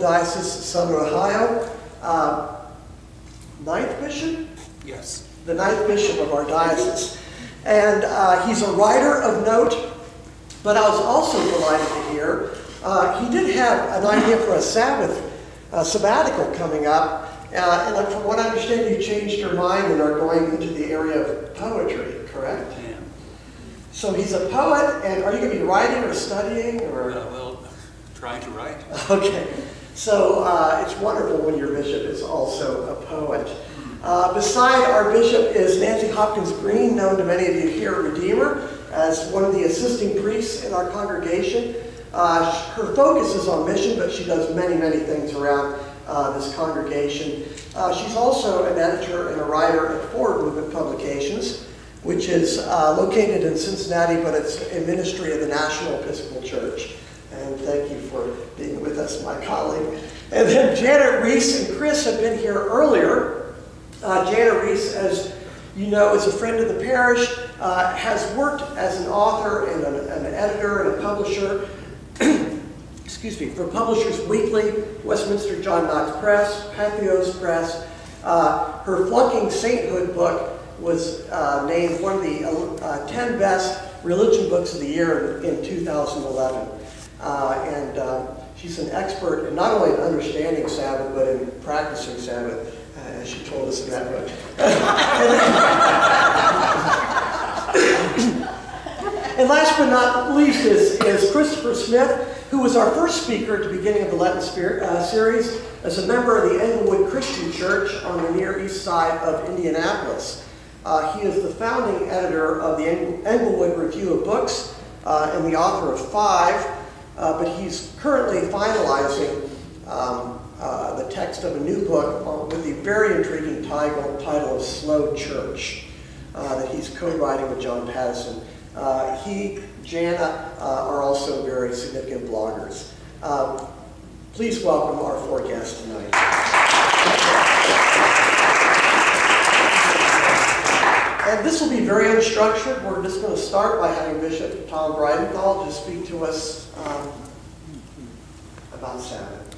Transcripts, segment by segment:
Diocese of Southern Ohio, uh, ninth bishop, Yes. the ninth bishop of our diocese. And uh, he's a writer of note, but I was also delighted to hear uh, he did have an idea for a Sabbath uh, sabbatical coming up. Uh, and from what I understand, you changed your mind and are going into the area of poetry, correct? Am. So he's a poet, and are you going to be writing or studying? Or? Trying to write. Okay, so uh, it's wonderful when your bishop is also a poet. Uh, beside our bishop is Nancy Hopkins Green, known to many of you here at Redeemer as one of the assisting priests in our congregation. Uh, her focus is on mission, but she does many, many things around uh, this congregation. Uh, she's also an editor and a writer at Forward Movement Publications, which is uh, located in Cincinnati, but it's a ministry of the National Episcopal Church. And thank you for being with us, my colleague. And then Jana Riess and Chris have been here earlier. Uh, Jana Riess, as you know, is a friend of the parish, uh, has worked as an author and an, an editor and a publisher excuse me, for Publishers Weekly, Westminster John Knox Press, Patheos Press. Uh, her Flunking Sainthood book was uh, named one of the uh, 10 best religion books of the year in, in 2011. Uh, and uh, she's an expert in not only in understanding Sabbath, but in practicing Sabbath, uh, as she told us in that book. and last but not least is, is Christopher Smith, who was our first speaker at the beginning of the Lenten Spirit, uh, series as a member of the Englewood Christian Church on the Near East Side of Indianapolis. Uh, he is the founding editor of the Englewood Review of Books uh, and the author of five, uh, but he's currently finalizing um, uh, the text of a new book with the very intriguing title, title of Slow Church uh, that he's co-writing with John Pattison. Uh, he, Jana, uh, are also very significant bloggers. Um, please welcome our four guests tonight. And this will be very unstructured. We're just going to start by having Bishop Tom Breidenthal just speak to us um, about Sabbath.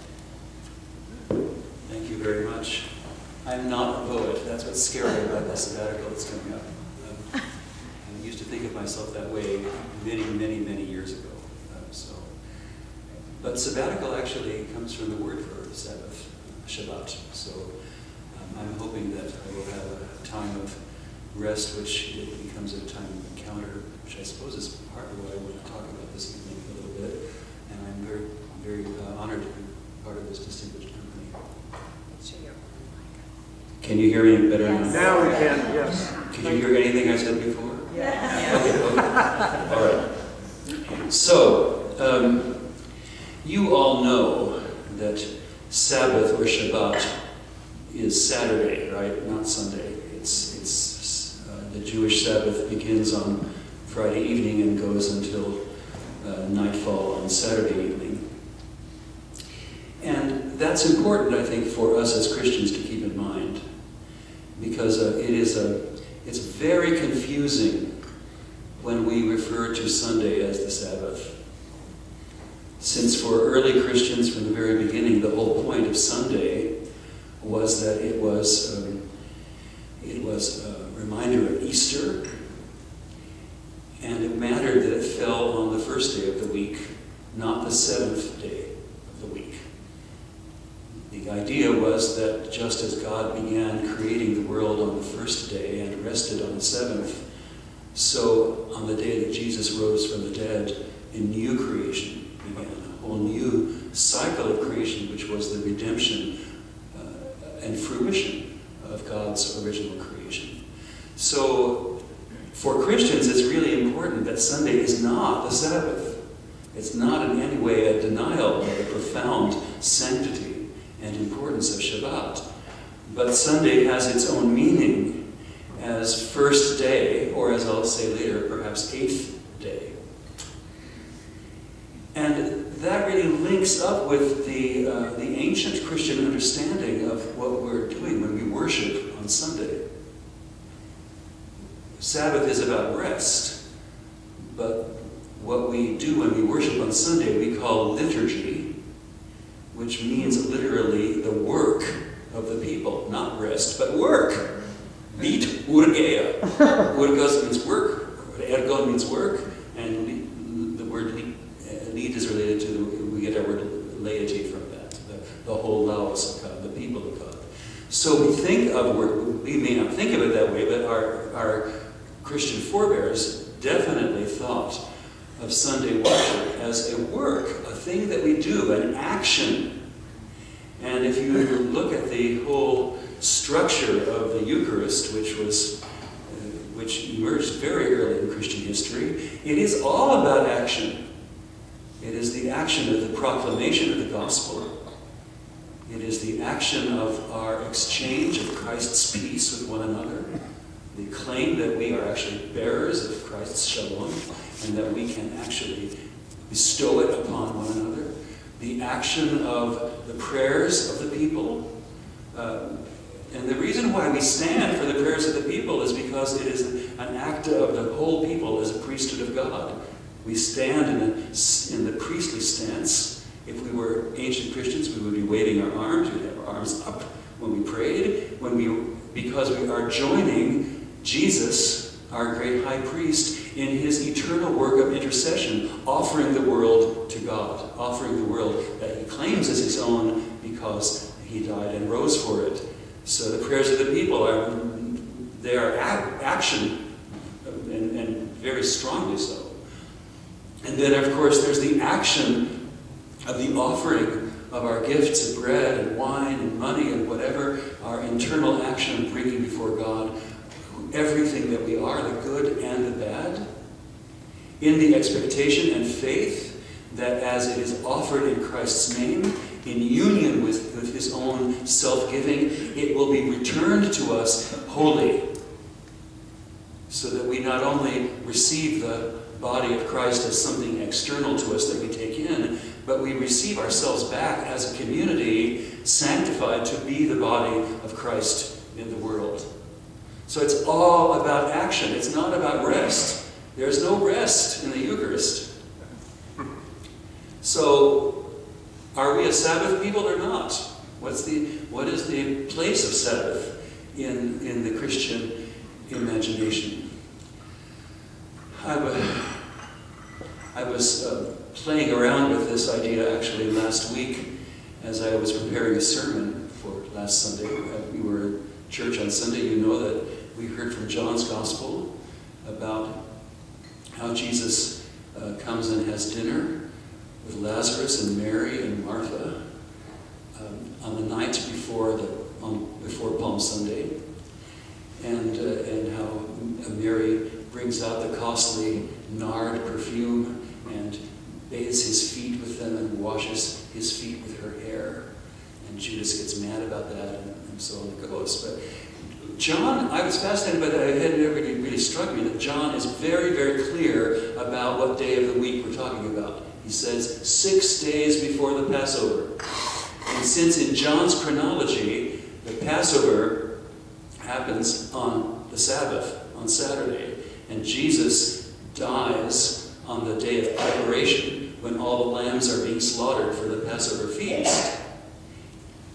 Thank you very much. I'm not a poet. That's what's scary about the sabbatical that's coming up. Um, I used to think of myself that way many, many, many years ago. Uh, so, but sabbatical actually comes from the word for Sabbath, Shabbat. So um, I'm hoping that I will have a time of rest, which it becomes a time of encounter, which I suppose is partly what I want to talk about this evening a little bit. And I'm very, very uh, honored to be part of this distinguished company. Can you hear me better Yes. now? Now we can, yes. Can you hear anything I said before? Yeah. Okay, okay. All right. So, um, you all know that Sabbath or Shabbat is Saturday, right? Not Sunday. Uh, the Jewish Sabbath begins on Friday evening and goes until uh, nightfall on Saturday evening. And that's important, I think, for us as Christians to keep in mind, because uh, it is a, it's very confusing when we refer to Sunday as the Sabbath. Since for early Christians from the very beginning, the whole point of Sunday was that it was, um, it was a reminder of Easter, and it mattered that it fell on the first day of the week, not the seventh day of the week. The idea was that just as God began creating the world on the first day and rested on the seventh, so on the day that Jesus rose from the dead, a new creation began, a whole new cycle of creation, which was the redemption uh, and fruition of God's original creation. So for Christians, it's really important that Sunday is not the Sabbath. It's not in any way a denial of the profound sanctity and importance of Shabbat. But Sunday has its own meaning as first day, or as I'll say later, perhaps eighth day. And that really links up with the, uh, the ancient Christian understanding of what we're doing when we worship on Sunday. Sabbath is about rest, but what we do when we worship on Sunday we call liturgy, which means literally the work of the people, not rest, but work. Beat urgeia. Urgos means work, ergon means work, place of Sabbath in, in the Christian imagination? I, I was uh, playing around with this idea actually last week as I was preparing a sermon for last Sunday. Uh, we were at church on Sunday. You know that we heard from John's Gospel about how Jesus uh, comes and has dinner with Lazarus and Mary and Martha um, on the night before the before Palm Sunday, and uh, and how Mary brings out the costly nard perfume and bathes his feet with them and washes his feet with her hair, and Judas gets mad about that, and, and so on it goes. But John, I was fascinated by that. It had really, really struck me that John is very, very clear about what day of the week we're talking about. He says six days before the Passover. And since in John's chronology, Passover happens on the Sabbath, on Saturday, and Jesus dies on the day of preparation when all the lambs are being slaughtered for the Passover feast.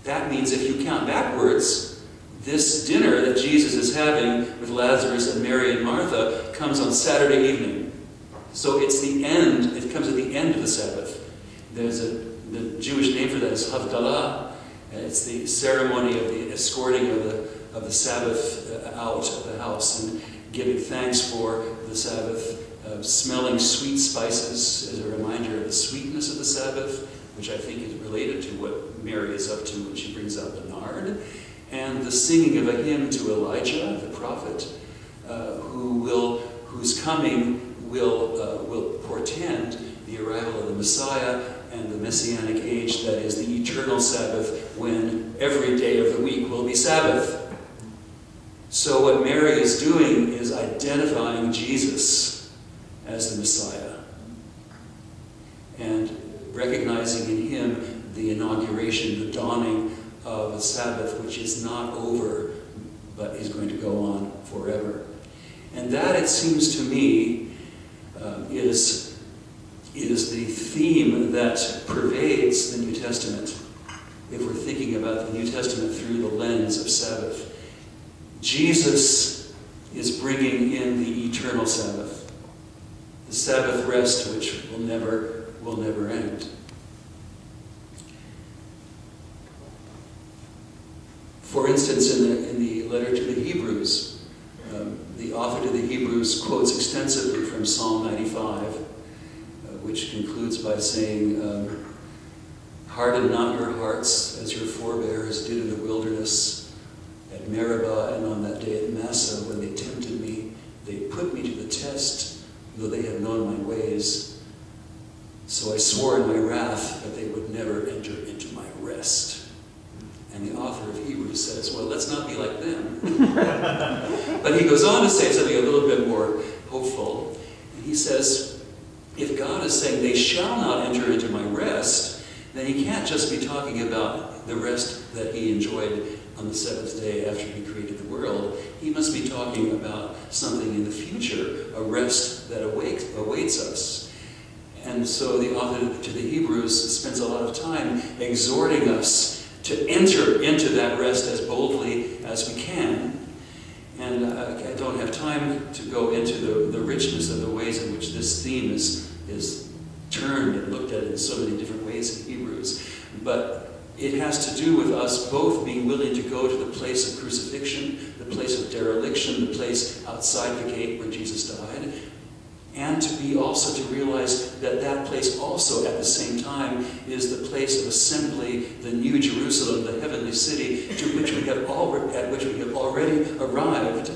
That means if you count backwards, this dinner that Jesus is having with Lazarus and Mary and Martha comes on Saturday evening. So it's the end, it comes at the end of the Sabbath. There's a, the Jewish name for that is Havdalah. It's the ceremony of the escorting of the, of the Sabbath uh, out of the house and giving thanks for the Sabbath, uh, smelling sweet spices as a reminder of the sweetness of the Sabbath, which I think is related to what Mary is up to when she brings out the nard and the singing of a hymn to Elijah, the prophet, uh, who will, whose coming will, uh, will portend the arrival of the Messiah and the Messianic age that is the eternal Sabbath when every day of the week will be Sabbath. So what Mary is doing is identifying Jesus as the Messiah and recognizing in him the inauguration, the dawning of a Sabbath which is not over, but is going to go on forever. And that, it seems to me, uh, is, is the theme that pervades the New Testament. If we're thinking about the New Testament through the lens of Sabbath. Jesus is bringing in the eternal Sabbath, the Sabbath rest which will never, will never end. For instance, in the, in the letter to the Hebrews, um, the author to the Hebrews quotes extensively from Psalm 95, uh, which concludes by saying, um, Harden not your hearts as your forebears did in the wilderness at Meribah and on that day at Massah, when they tempted me. They put me to the test, though they had known my ways. So I swore in my wrath that they would never enter into my rest. And the author of Hebrews says, well, let's not be like them. but he goes on to say something a little bit more hopeful. And he says, God is saying they shall not enter into my rest, then he can't just be talking about the rest that he enjoyed on the seventh day after he created the world. He must be talking about something in the future, a rest that awakes, awaits us. And so the author to the Hebrews spends a lot of time exhorting us to enter into that rest as boldly as we can. And uh, I don't have time to go into the, the richness of the ways in which this theme is, is turned and looked at in so many different ways in Hebrews. But it has to do with us both being willing to go to the place of crucifixion, the place of dereliction, the place outside the gate where Jesus died, and to be also to realize that that place also at the same time is the place of assembly, the new Jerusalem, the heavenly city, to which we have at which we have already arrived,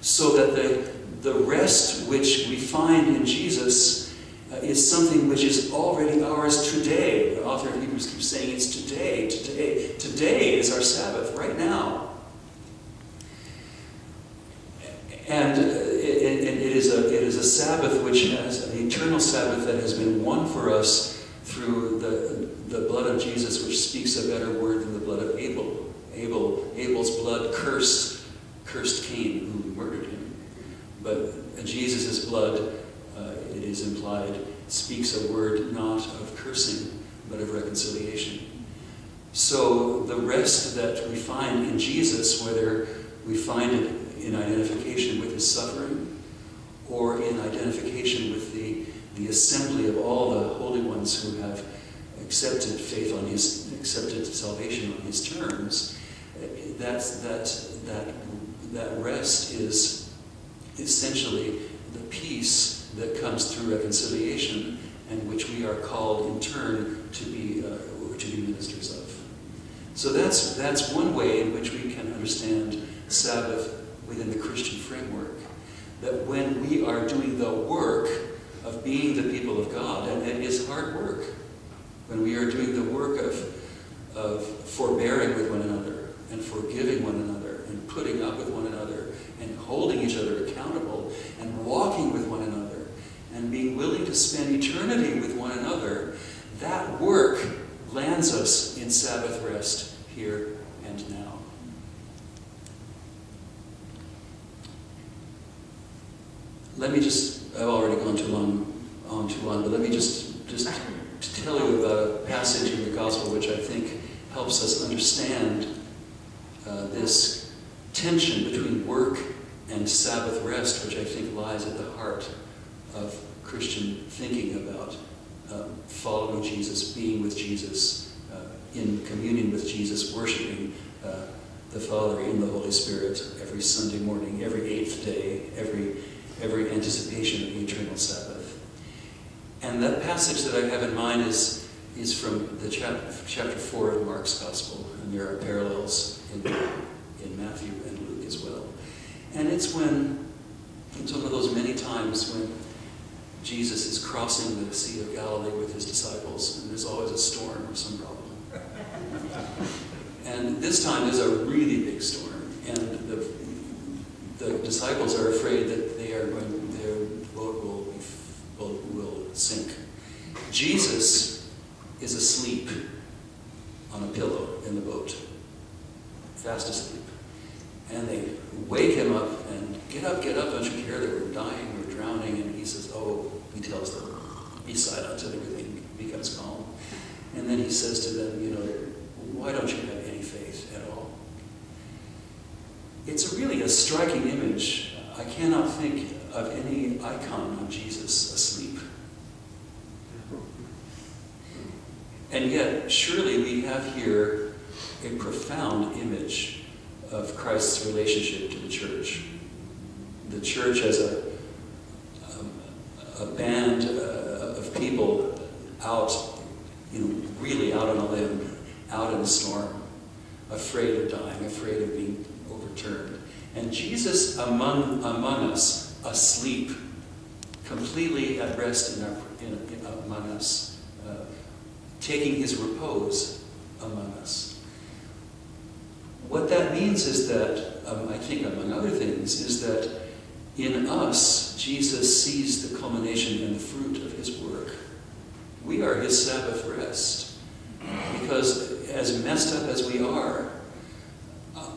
so that the, the rest which we find in Jesus is something which is already ours today. The author of Hebrews keeps saying it's today, today. Today is our Sabbath, right now. And uh, it, it, it, is a, it is a Sabbath which has an eternal Sabbath that has been won for us through the, the blood of Jesus, which speaks a better word than the blood of Abel. Abel Abel's blood cursed, cursed Cain, who murdered him. But Jesus' blood it is implied, speaks a word not of cursing, but of reconciliation. So the rest that we find in Jesus, whether we find it in identification with his suffering or in identification with the, the assembly of all the holy ones who have accepted faith on his, accepted salvation on his terms, that's, that, that, that rest is essentially the peace that comes through reconciliation and which we are called in turn to be, uh, to be ministers of. So that's, that's one way in which we can understand Sabbath within the Christian framework. That when we are doing the work of being the people of God, and it is hard work, when we are doing the work of, of forbearing with one another and forgiving one another and putting up with one another and holding each other accountable and walking with one another and being willing to spend eternity with one another, that work lands us in Sabbath rest here and now. Let me just, I've already gone too long, on too long, but let me just, just tell you about a passage in the Gospel which I think helps us understand uh, this tension between work and Sabbath rest, which I think lies at the heart of Christian thinking about um, following Jesus, being with Jesus, uh, in communion with Jesus, worshiping uh, the Father in the Holy Spirit every Sunday morning, every eighth day, every, every anticipation of the eternal Sabbath. And that passage that I have in mind is, is from the chap chapter 4 of Mark's Gospel, and there are parallels in, in Matthew and Luke as well. And it's when, it's one of those many times when Jesus is crossing the Sea of Galilee with his disciples, and there's always a storm or some problem. and this time there's a really big storm, and the, the disciples are afraid that they are going, their boat will, boat will sink. Jesus is asleep on a pillow in the boat, fast asleep. And they wake him up and get up, get up, don't you care that we're dying, drowning? And he says, oh, he tells them, be silent and everything becomes calm. And then he says to them, you know, why don't you have any faith? At all? It's really a striking image. I cannot think of any icon of Jesus asleep. And yet, surely we have here a profound image of Christ's relationship to the church. The church as a band uh, of people out, you know, really out on a limb, out in the storm, afraid of dying, afraid of being overturned. And Jesus among, among us, asleep, completely at rest in our, in, in, among us, uh, taking his repose among us. What that means is that, um, I think among other things, is that in us, Jesus sees the culmination and the fruit of his work. We are his Sabbath rest. Because as messed up as we are,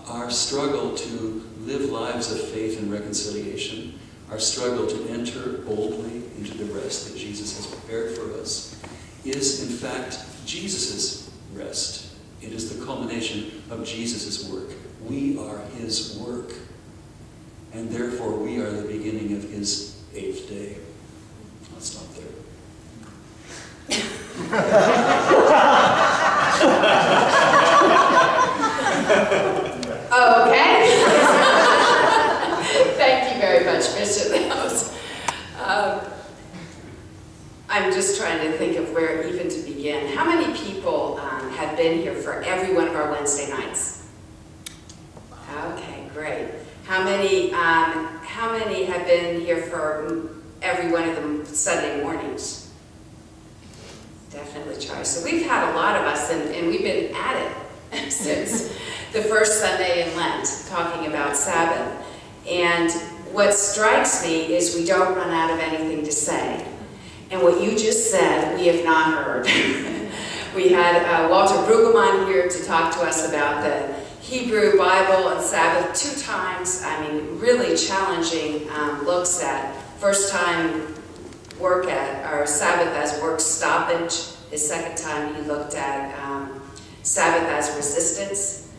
our struggle to live lives of faith and reconciliation, our struggle to enter boldly into the rest that Jesus has prepared for us, is in fact Jesus' rest. It is the culmination of Jesus' work. We are his work. And therefore, we are the beginning of his eighth day. I'll stop there. Okay. Thank you very much, Bishop. Um, I'm just trying to think of where even to begin. How many people um, have been here for every one of our Wednesday nights? Okay, great. How many, um, how many have been here for every one of the Sunday mornings? Definitely try. So we've had a lot of us, and, and we've been at it since the first Sunday in Lent, talking about Sabbath. And what strikes me is we don't run out of anything to say. And what you just said, we have not heard. we had uh, Walter Brueggemann here to talk to us about the Hebrew Bible and Sabbath two times. I mean, really challenging um, looks at first time work at, or Sabbath as work stoppage. His second time he looked at um, Sabbath as resistance.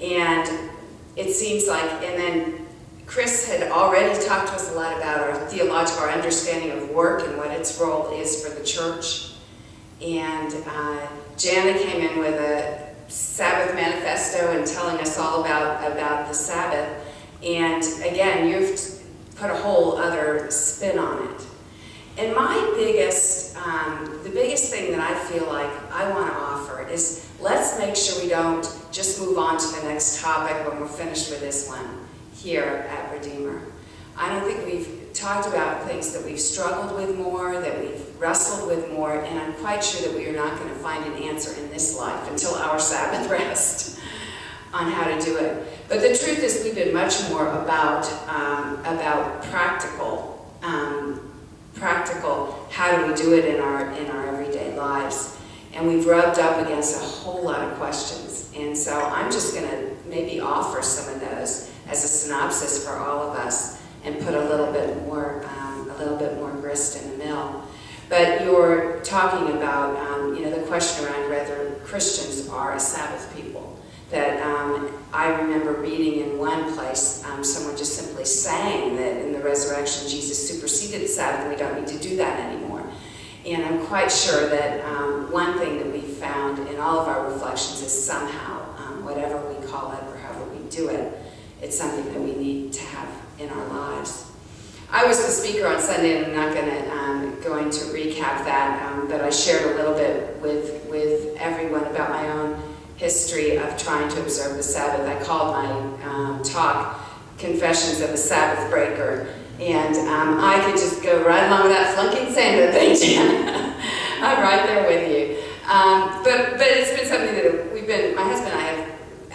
And it seems like, and then Chris had already talked to us a lot about our theological, our understanding of work and what its role is for the church. And uh, Jana came in with a Sabbath manifesto and telling us all about, about the Sabbath. And again, you've put a whole other spin on it. And my biggest, um, the biggest thing that I feel like I want to offer is let's make sure we don't just move on to the next topic when we're finished with this one here at Redeemer. I don't think we've talked about things that we've struggled with more, that we've wrestled with more, and I'm quite sure that we are not going to find an answer in this life until our Sabbath rest on how to do it. But the truth is we've been much more about, um, about practical, um, practical, how do we do it in our, in our everyday lives. And we've rubbed up against a whole lot of questions. And so I'm just going to maybe offer some of those as a synopsis for all of us and put a little bit more, um, a little bit more grist in the mill. But you're talking about, um, you know, the question around whether Christians are a Sabbath people. That um, I remember reading in one place, um, someone just simply saying that in the resurrection, Jesus superseded the Sabbath, and we don't need to do that anymore. And I'm quite sure that um, one thing that we found in all of our reflections is somehow, um, whatever we call it or however we do it, it's something that we need to have in our lives. I was the speaker on Sunday, and I'm not going to um, going to recap that, um, but I shared a little bit with with everyone about my own history of trying to observe the Sabbath. I called my um, talk "Confessions of a Sabbath Breaker," And um, I could just go right along with that flunking Santa thing, Jan. I'm right there with you. Um, but but it's been something that we've been, my husband and I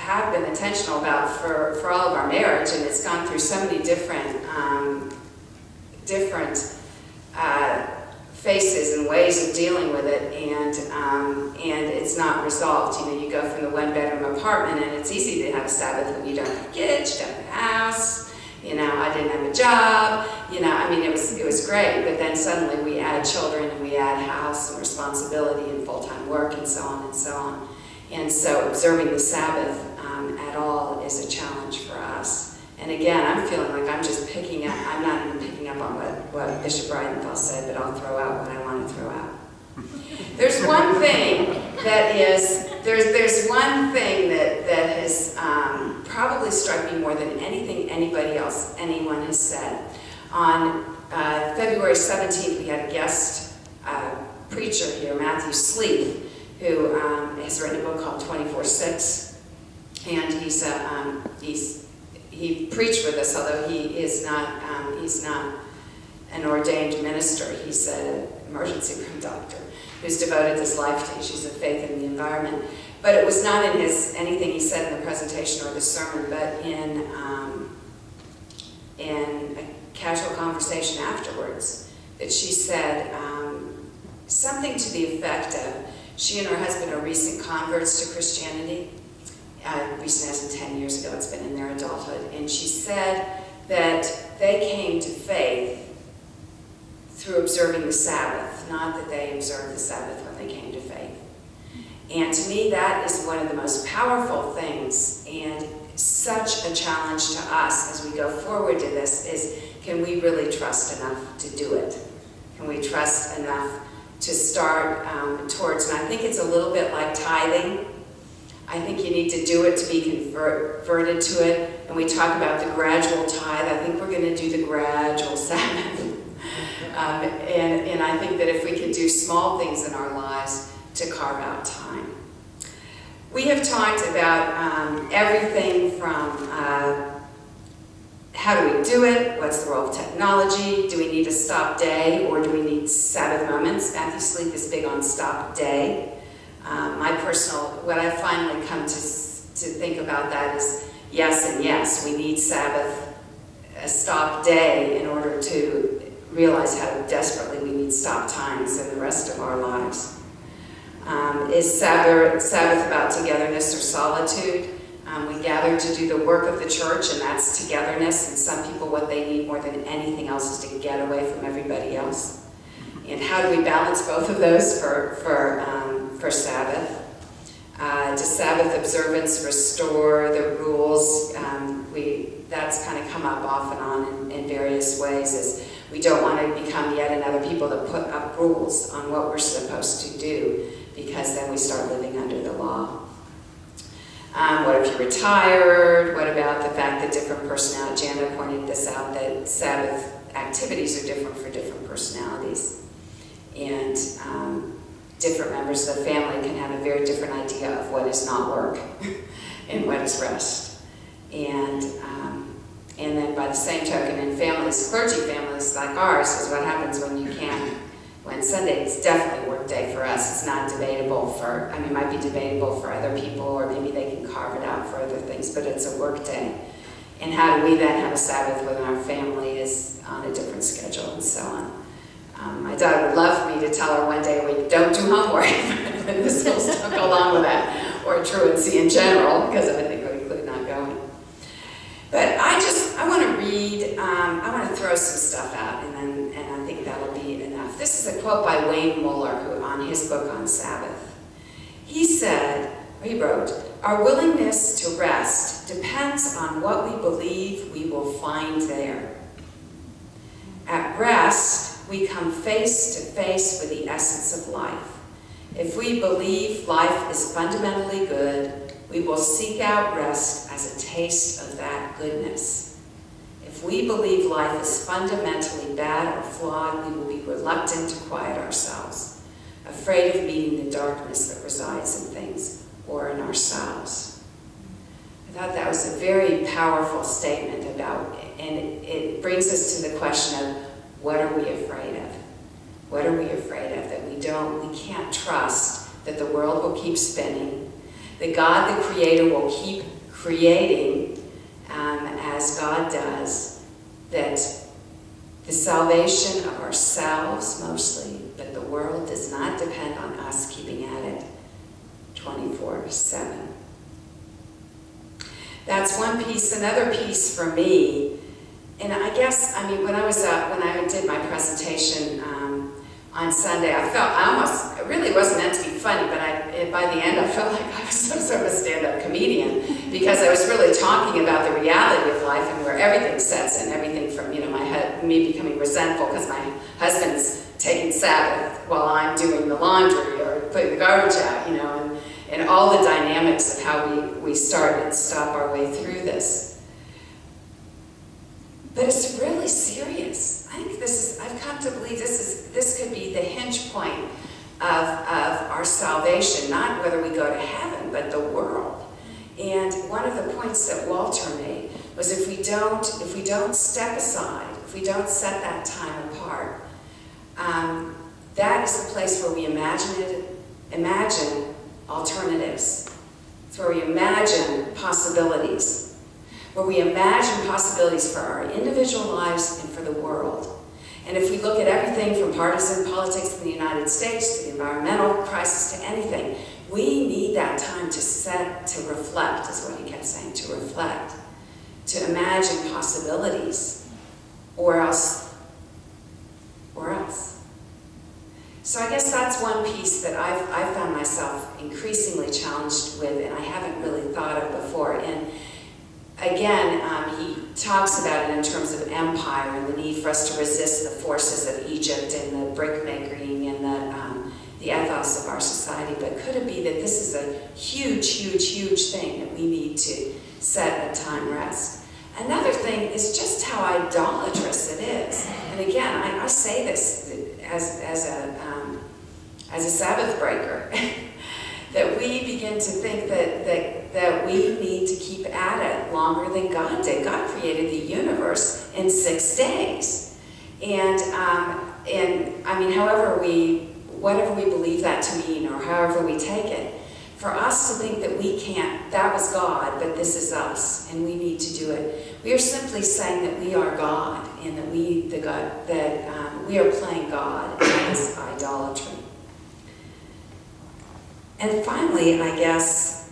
have, been intentional about for, for all of our marriage, and it's gone through so many different, um, different uh, faces and ways of dealing with it, and um, and it's not resolved. You know, you go from the one bedroom apartment, and it's easy to have a Sabbath when you don't have kids, you don't have a house, you know, I didn't have a job. You know, I mean, it was it was great. But then suddenly we add children and we add house and responsibility and full time work and so on and so on. And so observing the Sabbath at all is a challenge for us. And again, I'm feeling like I'm just picking up, I'm not even picking up on what, what Bishop Breidenthal said, but I'll throw out what I want to throw out. There's one thing that is, there's, there's one thing that, that has um, probably struck me more than anything anybody else, anyone has said. On uh, February 17th, we had a guest uh, preacher here, Matthew Sleeth, who um, has written a book called 24-6, and he's, a, um, he's, he preached with us, although he is not, um, he's not an ordained minister, he's an emergency room doctor who's devoted his life to issues of faith in the environment. But it was not in his anything he said in the presentation or the sermon, but in um, in a casual conversation afterwards that she said um, something to the effect of she and her husband are recent converts to Christianity. Uh, recent as in 10 years ago, it's been in their adulthood. And she said that they came to faith through observing the Sabbath, not that they observed the Sabbath when they came to faith. And to me, that is one of the most powerful things and such a challenge to us as we go forward to this is can we really trust enough to do it? Can we trust enough to start um, towards, and I think it's a little bit like tithing. I think you need to do it to be converted to it. And we talk about the gradual tithe. I think we're going to do the gradual Sabbath. um, and, and I think that if we can do small things in our lives to carve out time. We have talked about um, everything from uh, how do we do it? What's the role of technology? Do we need a stop day or do we need Sabbath moments? Matthew Sleeth is big on stop day. Um, my personal, what I've finally come to, to think about that is yes and yes. We need Sabbath, a stop day in order to realize how desperately we need stop times in the rest of our lives. Um, is Sabbath, Sabbath about togetherness or solitude? Um, we gather to do the work of the church, and that's togetherness. And some people, what they need more than anything else is to get away from everybody else. And how do we balance both of those for, for, um, for Sabbath? Uh, does Sabbath observance restore the rules? Um, we, that's kind of come up off and on in, in various ways. Is we don't want to become yet another people that put up rules on what we're supposed to do because then we start living under the law. Um, what if you're retired? What about the fact that different personalities, Jana pointed this out, that Sabbath activities are different for different personalities. And um, different members of the family can have a very different idea of what is not work and what is rest. And, um, and then by the same token, in families, clergy families like ours, is what happens when you can't when Sunday is definitely work day for us. It's not debatable for, I mean, it might be debatable for other people, or maybe they can carve it out for other things, but it's a work day. And how do we then have a Sabbath when our family is on a different schedule and so on. Um, my daughter would love me to tell her one day a week, don't do homework, and the schools don't along with that, or truancy in general, because I think we include not going. But I just, I want to read, um, I want to throw some stuff out, and then, and I think that'll be enough. This is a quote by Wayne Muller, who, on his book on Sabbath. He said, he wrote, our willingness to rest depends on what we believe we will find there. At rest, we come face to face with the essence of life. If we believe life is fundamentally good, we will seek out rest as a taste of that goodness. If we believe life is fundamentally bad or flawed, we will be reluctant to quiet ourselves, afraid of meeting the darkness that resides in things or in ourselves. I thought that was a very powerful statement about, and it, it brings us to the question of what are we afraid of? What are we afraid of? That we don't, we can't trust that the world will keep spinning, that God, the Creator, will keep creating um, as God does, that the salvation of ourselves mostly, but the world does not depend on us keeping at it 24 7. That's one piece. Another piece for me, and I guess, I mean, when I was uh, when I did my presentation um, on Sunday, I felt, I almost, it really wasn't meant to be funny, but I, by the end I felt like I was some sort of a stand-up comedian because I was really talking about the reality of life and where everything sets in, everything from, you know, my me becoming resentful because my husband's taking Sabbath while I'm doing the laundry or putting the garbage out, you know, and, and all the dynamics of how we, we start and stop our way through this. But it's really serious. I think this is, I've come to believe this is, this could be the hinge point of, of our salvation, not whether we go to heaven, but the world. And one of the points that Walter made was if we don't, if we don't step aside, if we don't set that time apart, um, that is the place where we imagine it, imagine alternatives. It's where we imagine possibilities, where we imagine possibilities for our individual lives and for the world. And if we look at everything from partisan politics in the United States to the environmental crisis to anything, we need that time to set, to reflect, is what he kept saying, to reflect, to imagine possibilities, or else, or else. So I guess that's one piece that I've, I've found myself increasingly challenged with and I haven't really thought of before. And again, um, he talks about it in terms of empire and the need for us to resist the forces of Egypt and the brick making and the, um, the ethos of our society. But could it be that this is a huge, huge, huge thing that we need to set a time rest? Another thing is just how idolatrous it is. And again, I, I say this as, as, a, um, as a Sabbath breaker, that we begin to think that, that, that we need to keep at it longer than God did. God created the universe in six days. And, um, and I mean, however we, whatever we believe that to mean or however we take it, for us to think that we can't, that was God, but this is us, and we need to do it. We are simply saying that we are God, and that we, the God, that um, we are playing God, is idolatry. And finally, I guess,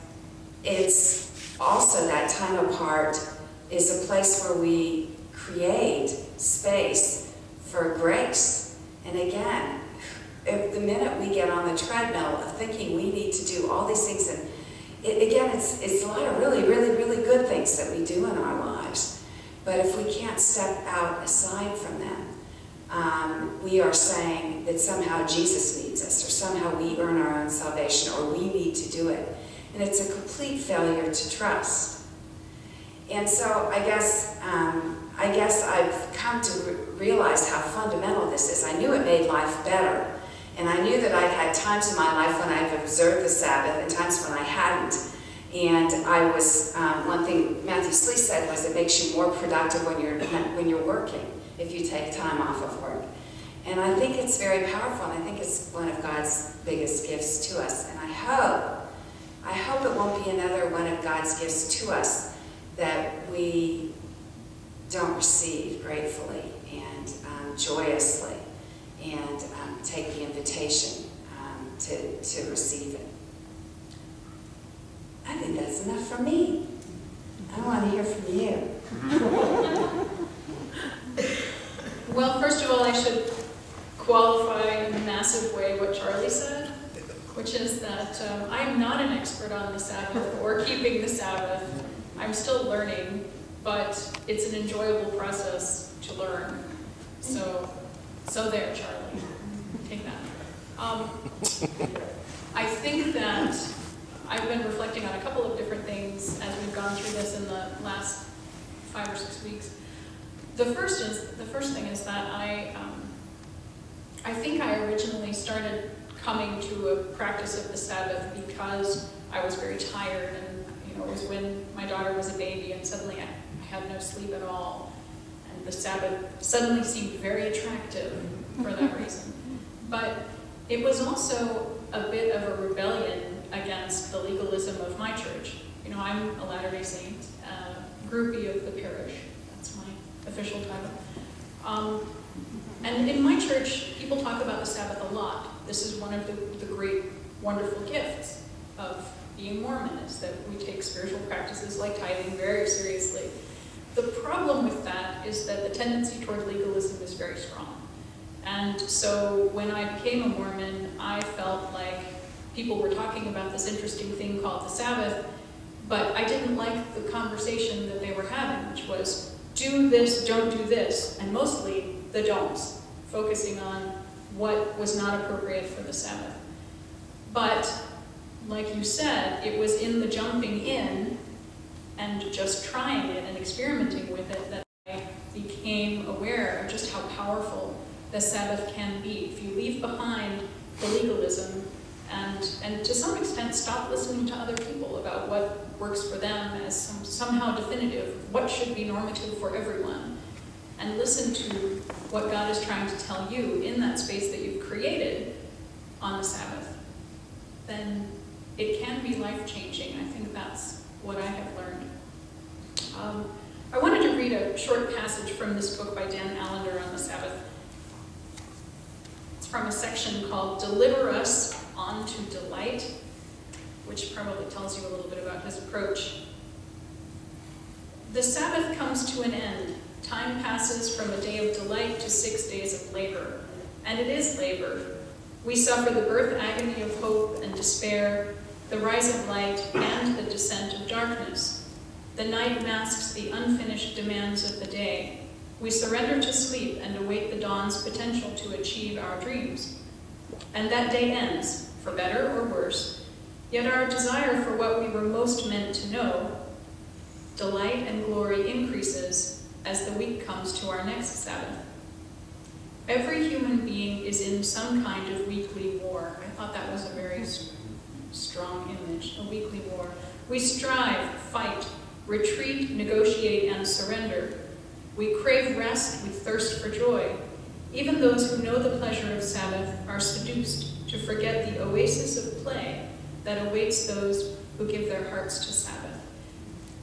it's also that time apart is a place where we create space for grace. And again, if the minute we get on the treadmill of thinking we need to do all these things, and it, again, it's, it's a lot of really, really, really good things that we do in our lives. But if we can't step out aside from them, um, we are saying that somehow Jesus needs us, or somehow we earn our own salvation, or we need to do it. And it's a complete failure to trust. And so I guess, um, I guess I've come to re realize how fundamental this is. I knew it made life better. And I knew that I'd had times in my life when I've observed the Sabbath and times when I hadn't. And I was, um, one thing Matthew Sleeth said was it makes you more productive when you're, when you're working, if you take time off of work. And I think it's very powerful, and I think it's one of God's biggest gifts to us. And I hope, I hope it won't be another one of God's gifts to us that we don't receive gratefully and um, joyously and um, take the invitation um, to, to receive it. I think that's enough for me. I want to hear from you. well, first of all, I should qualify in a massive way what Charlie said, which is that um, I'm not an expert on the Sabbath or keeping the Sabbath. I'm still learning, but it's an enjoyable process to learn. So, so there, Charlie. Take that. Um, I think that I've been reflecting on a couple of different things as we've gone through this in the last five or six weeks. The first is the first thing is that I um, I think I originally started coming to a practice of the Sabbath because I was very tired and you know it was when my daughter was a baby and suddenly I, I had no sleep at all and the Sabbath suddenly seemed very attractive for that reason. But it was also a bit of a rebellion against the legalism of my church. You know, I'm a Latter-day Saint, uh, groupie of the parish. Official title. Um, and in my church, people talk about the Sabbath a lot. This is one of the, the great, wonderful gifts of being Mormon, is that we take spiritual practices like tithing very seriously. The problem with that is that the tendency toward legalism is very strong. And so when I became a Mormon, I felt like people were talking about this interesting thing called the Sabbath, but I didn't like the conversation that they were having, which was, do this, don't do this, and mostly the don'ts, focusing on what was not appropriate for the Sabbath. But, like you said, it was in the jumping in and just trying it and experimenting with it that I became aware of just how powerful the Sabbath can be. If you leave behind the legalism and, and to some extent stop listening to other people about what works for them as some, somehow definitive, what should be normative for everyone, and listen to what God is trying to tell you in that space that you've created on the Sabbath, then it can be life-changing. I think that's what I have learned. Um, I wanted to read a short passage from this book by Dan Allender on the Sabbath. It's from a section called Deliver Us On to Delight, which probably tells you a little bit about his approach. The Sabbath comes to an end. Time passes from a day of delight to six days of labor. And it is labor. We suffer the birth agony of hope and despair, the rise of light and the descent of darkness. The night masks the unfinished demands of the day. We surrender to sleep and await the dawn's potential to achieve our dreams. And that day ends, for better or worse. Yet our desire for what we were most meant to know, delight and glory increases as the week comes to our next Sabbath. Every human being is in some kind of weekly war. I thought that was a very strong image, a weekly war. We strive, fight, retreat, negotiate, and surrender. We crave rest, we thirst for joy. Even those who know the pleasure of Sabbath are seduced to forget the oasis of play that awaits those who give their hearts to Sabbath.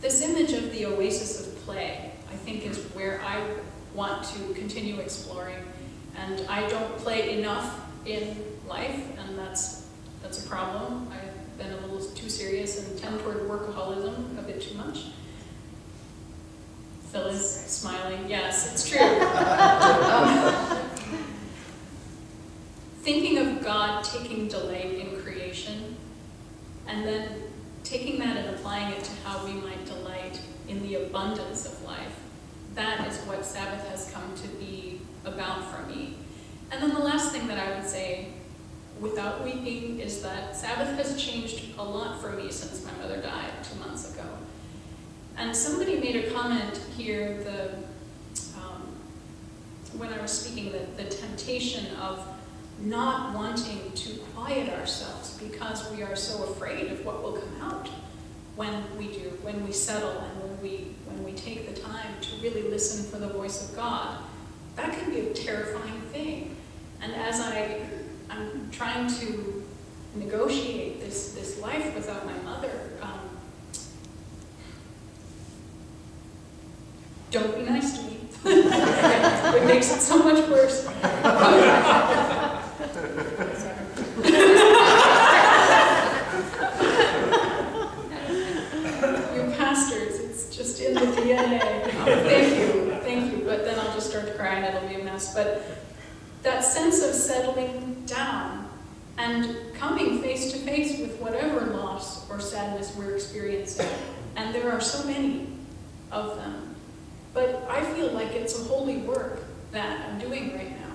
This image of the oasis of play, I think, is where I want to continue exploring. And I don't play enough in life, and that's, that's a problem. I've been a little too serious and tend toward workaholism a bit too much. Phil is smiling. Yes, it's true. um, thinking of God taking delight in creation and then taking that and applying it to how we might delight in the abundance of life, that is what Sabbath has come to be about for me. And then the last thing that I would say, without weeping, is that Sabbath has changed a lot for me since my mother died two months ago. And somebody made a comment here, the, um, when I was speaking, that the temptation of not wanting to quiet ourselves because we are so afraid of what will come out when we do, when we settle and when we, when we take the time to really listen for the voice of God. That can be a terrifying thing. And as I, I'm trying to negotiate this, this life without my mother, um, don't be nice to me. it makes it so much worse. you pastors, it's just in the DNA. Thank you, thank you. But then I'll just start to cry But that sense of settling down and coming face to face with whatever loss or sadness we're experiencing. And there are so many of them. But I feel like it's a holy work that I'm doing right now.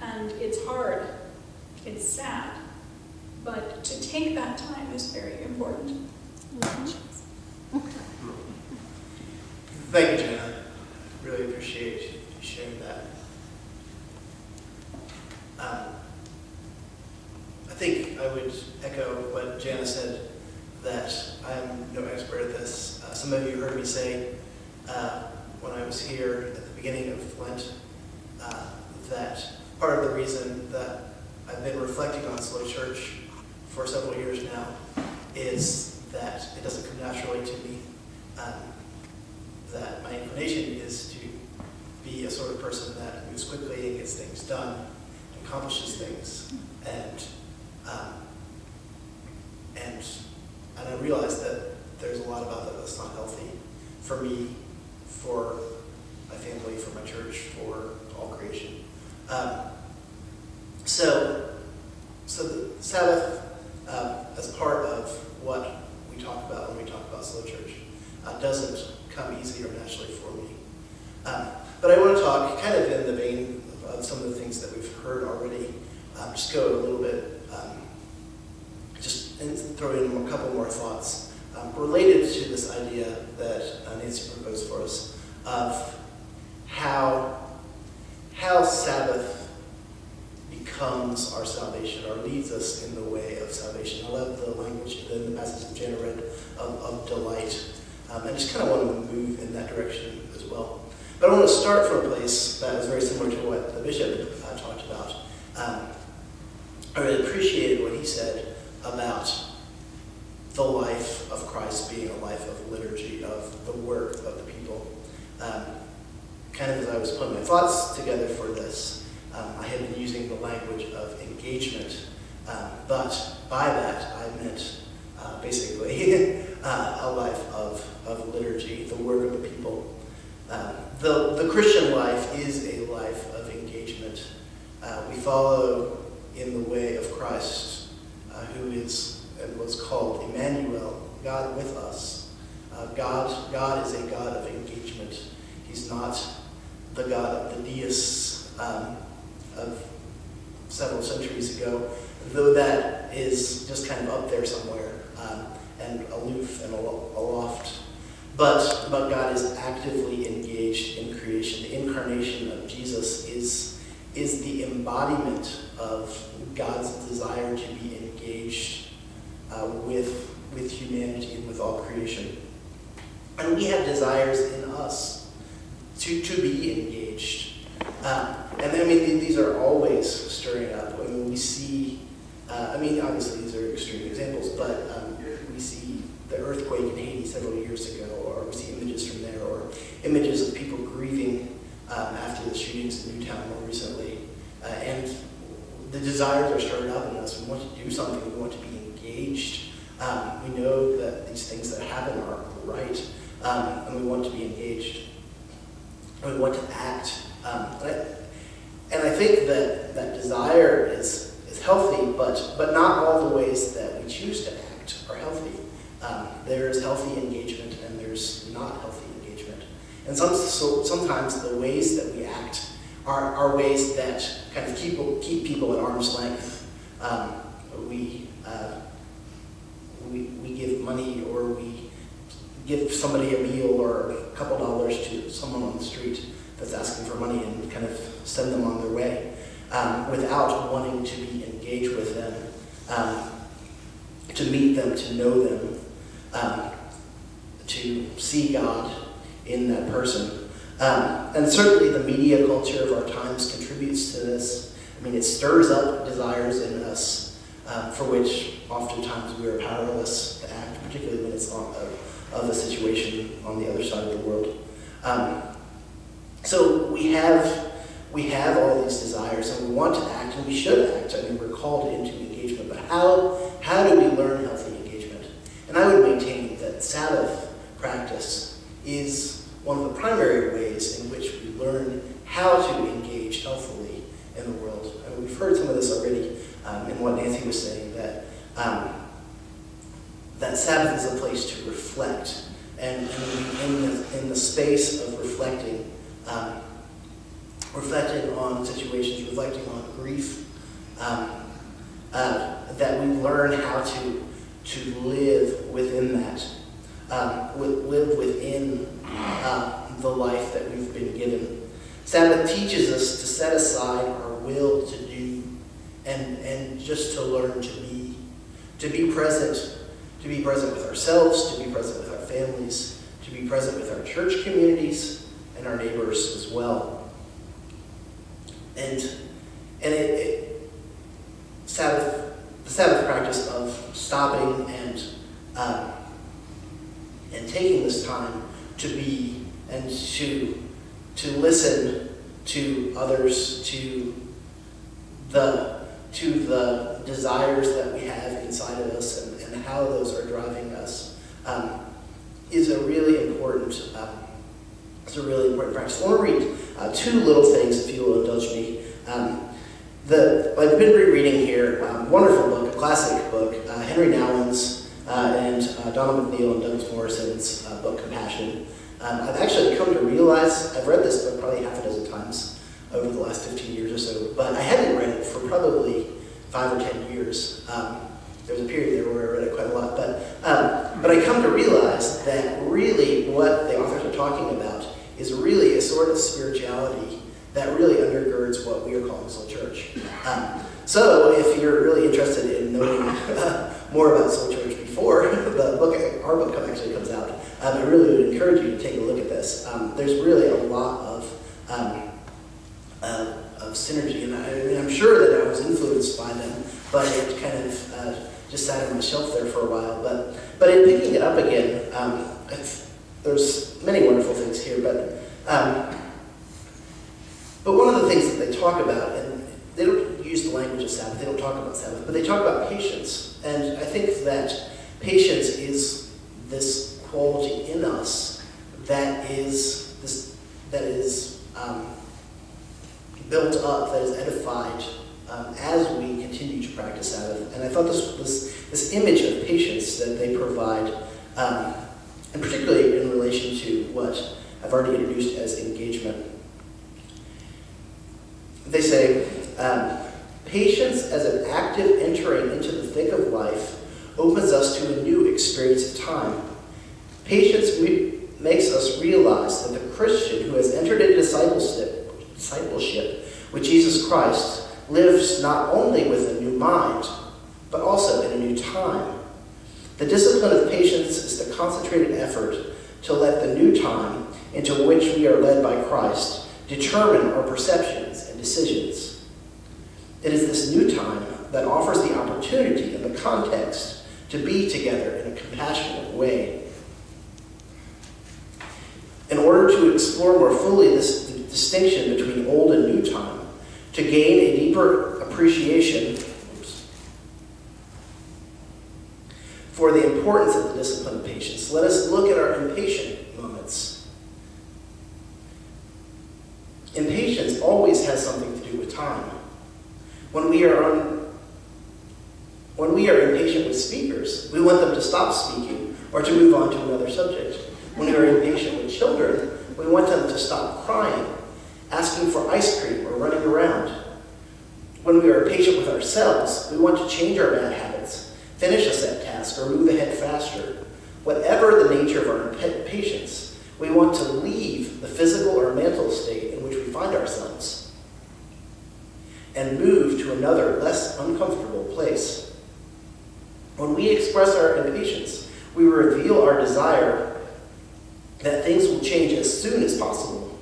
And it's hard, it's sad, but to take that time is very important. Thank you, Jana. Really appreciate you sharing that. Um, I think I would echo what Jana said, that I'm no expert at this. Uh, some of you heard me say uh, when I was here at the beginning of Lent uh, that part of the reason that I've been reflecting on Slow Church for several years now is that it doesn't come naturally to me. Um, that my inclination is to be a sort of person that moves quickly and gets things done, accomplishes things, and um, and and I realize that there's a lot about that that's not healthy for me, for my family, for my church, for all creation. Um, so, so the Sabbath, um, as part of what we talk about when we talk about slow church, uh, doesn't come easy or naturally for me. Um, but I want to talk kind of in the vein of, of some of the things that we've heard already. Um, just go a little bit, um, just throw in a couple more thoughts um, related to this idea that uh, Nancy proposed for us of how how Sabbath becomes our salvation or leads us in the way of salvation. I love the language in the passage Jana read of, of delight. Um, and just kind of want to move in that direction as well. But I want to start from a place that is very similar to what the bishop uh, talked about. Um, I really appreciated what he said about the life of Christ being a life of liturgy, of the work of the people. Um, kind of as I was putting my thoughts together for this, um, I had been using the language of engagement, um, but by that I meant uh, basically uh, a life of, of liturgy, the work of the people. Um, the, the Christian life is a life of engagement. Uh, we follow in the way of Christ, uh, who is and was called Emmanuel, God with us. Uh, God, God is a God of engagement. He's not the God of the deists um, of several centuries ago, though that is just kind of up there somewhere um, and aloof and aloft. But, but God is actively engaged in creation. The incarnation of Jesus is, is the embodiment of God's desire to be engaged uh, with, with humanity and with all creation. And we have desires in us to, to be engaged. Um, and I mean, these are always stirring up. I mean, we see, uh, I mean, obviously these are extreme examples, but see the earthquake in Haiti several years ago, or we see images from there, or images of people grieving um, after the shootings in Newtown more recently. Uh, and the desires are stirred up in us. We want to do something. We want to be engaged. Um, we know that these things that happen are right, um, and we want to be engaged. We want to act. Um, and, I, and I think that that desire is, is healthy, but, but not all the ways that we choose to act are healthy. Um, there's healthy engagement and there's not healthy engagement. And some, so sometimes the ways that we act are, are ways that kind of keep, keep people at arm's length. Um, we, uh, we, we give money or we give somebody a meal or a couple dollars to someone on the street that's asking for money and kind of send them on their way um, without wanting to be engaged with them, um, to meet them, to know them, um, to see God in that person. Um, and certainly the media culture of our times contributes to this. I mean, it stirs up desires in us um, for which oftentimes we are powerless to act, particularly when it's on a, of a situation on the other side of the world. Um, so we have we have all these desires and we want to act and we should act. I mean, we're called into engagement. But how how do we learn engagement? And I would maintain that Sabbath practice is one of the primary ways in which we learn how to engage healthily in the world. And we've heard some of this already um, in what Nancy was saying that um, that Sabbath is a place to reflect, and, and in, the, in the space of reflecting, um, reflecting on situations, reflecting on grief, um, uh, that we learn how to to live within that, um, live within uh, the life that we've been given. Sabbath teaches us to set aside our will to do and, and just to learn to be, to be present, to be present with ourselves, to be present with our families, to be present with our church communities and our neighbors as well. And, and it, it Sabbath, the Sabbath practice of stopping and, um, and taking this time to be and to, to listen to others, to the, to the desires that we have inside of us and, and how those are driving us um, is a really important, um, a really important practice. I want to read uh, two little things, if you will indulge me. Um, the, I've been rereading here, um, wonderful book, a classic book, uh, Henri Nouwen's uh, and uh, Donald McNeill and Douglas Morrison's uh, book, Compassion. Um, I've actually come to realize, I've read this book probably half a dozen times over the last 15 years or so, but I hadn't read it for probably five or 10 years. Um, there was a period there where I read it quite a lot, but, um, but I come to realize that really what the authors are talking about is really a sort of spirituality that really undergirds what we are calling Slow Church. Um, so if you're really interested in knowing uh, more about Slow Church before the book, our book actually comes out, um, I really would encourage you to take a look at this. Um, there's really a lot of, uh, of synergy, and I, I mean, I'm sure that I was influenced by them, but it kind of uh, just sat on my shelf there for a while. But, but in picking it up again, nature of our patience, we want to leave the physical or mental state in which we find ourselves and move to another, less uncomfortable place. When we express our impatience, we reveal our desire that things will change as soon as possible.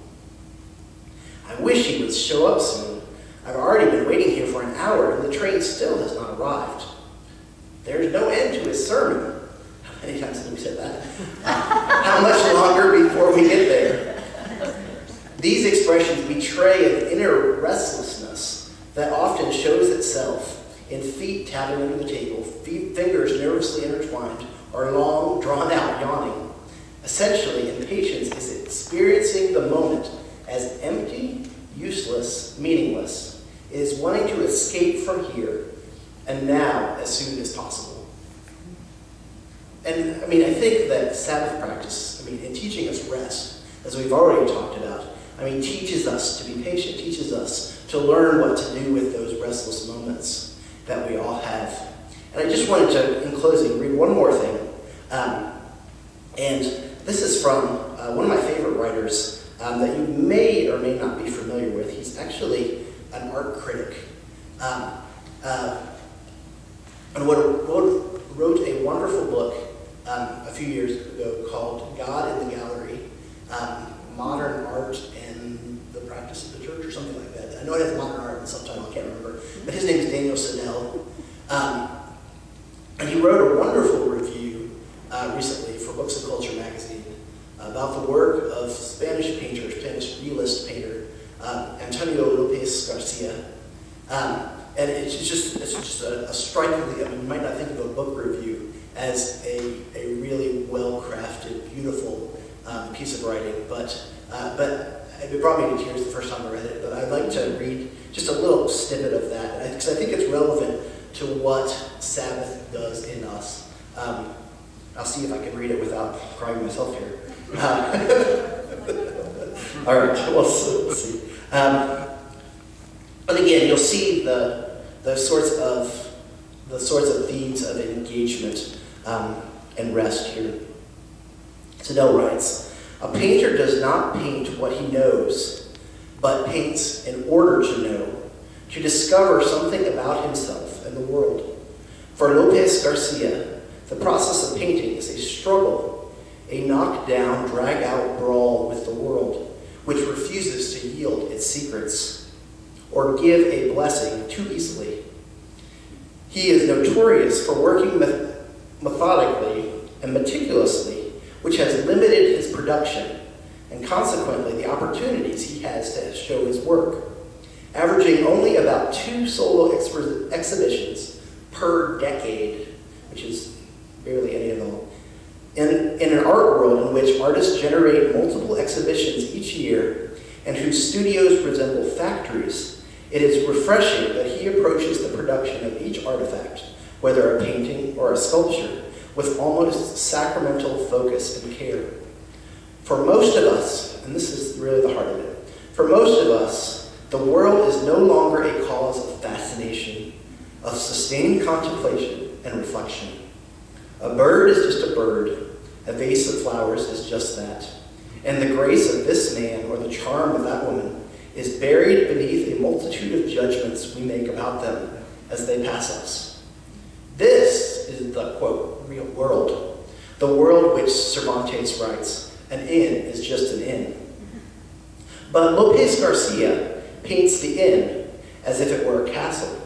I wish he would show up soon. I've already been waiting here for an hour and the train still has not arrived. There's no end to his sermon. Have we said that? How much longer before we get there? These expressions betray an inner restlessness that often shows itself in feet tapping under the table, feet, fingers nervously intertwined, or long, drawn out yawning. Essentially, impatience is experiencing the moment as empty, useless, meaningless. It is wanting to escape from here and now as soon as possible. And I mean, I think that Sabbath practice, I mean, in teaching us rest, as we've already talked about, I mean, teaches us to be patient, teaches us to learn what to do with those restless moments that we all have. And I just wanted to, in closing, read one more thing. Um, and this is from uh, one of my favorite writers um, that you may or may not be familiar with. He's actually an art critic. Um, uh, and wrote, wrote, wrote a wonderful book um, a few years ago called God in the Gallery um, Modern Art and the Practice of the Church, or something like that. I know it has modern art in the subtitle, I can't remember. But his name is Daniel Siedell. Um, and he wrote a wonderful review uh, recently for Books and Culture magazine about the work of Spanish painter, Spanish realist painter, um, Antonio Lopez Garcia. Um, and it's just, it's just a, a, strikingly, I mean, you might not think of a book review as a, a really well-crafted, beautiful um, piece of writing, but, uh, but it brought me to tears the first time I read it, but I'd like to read just a little snippet of that, because I think it's relevant to what Sabbath does in us. Um, I'll see if I can read it without crying myself here. Uh, All right, well, see. Um, But again, you'll see the, the sorts of, the sorts of themes of engagement um, and rest here. Siedell writes, a painter does not paint what he knows, but paints in order to know, to discover something about himself and the world. For Lopez Garcia, the process of painting is a struggle, a knock-down, drag-out brawl with the world, which refuses to yield its secrets or give a blessing too easily. He is notorious for working meth- methodically and meticulously, which has limited his production and consequently the opportunities he has to show his work, averaging only about two solo exhibitions per decade, which is barely any at all. In, in an art world in which artists generate multiple exhibitions each year and whose studios resemble factories, it is refreshing that he approaches the production of each artifact, whether a painting or a sculpture, with almost sacramental focus and care. For most of us, and this is really the heart of it, for most of us, the world is no longer a cause of fascination, of sustained contemplation and reflection. A bird is just a bird, a vase of flowers is just that. And the grace of this man or the charm of that woman is buried beneath a multitude of judgments we make about them as they pass us. This is the, quote, real world, the world which Cervantes writes, an inn is just an inn. But Lopez Garcia paints the inn as if it were a castle,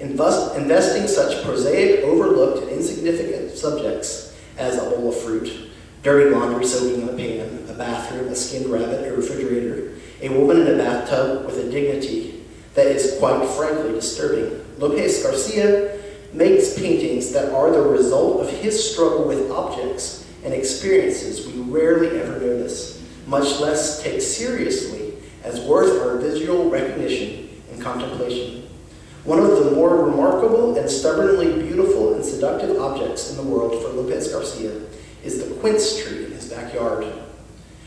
invest, investing such prosaic, overlooked, and insignificant subjects as a bowl of fruit, dirty laundry soaking in a pan, a bathroom, a skinned rabbit, a refrigerator, a woman in a bathtub with a dignity that is quite frankly disturbing. Lopez Garcia makes paintings that are the result of his struggle with objects and experiences we rarely ever notice, much less take seriously as worth our visual recognition and contemplation. One of the more remarkable and stubbornly beautiful and seductive objects in the world for Lopez Garcia is the quince tree in his backyard.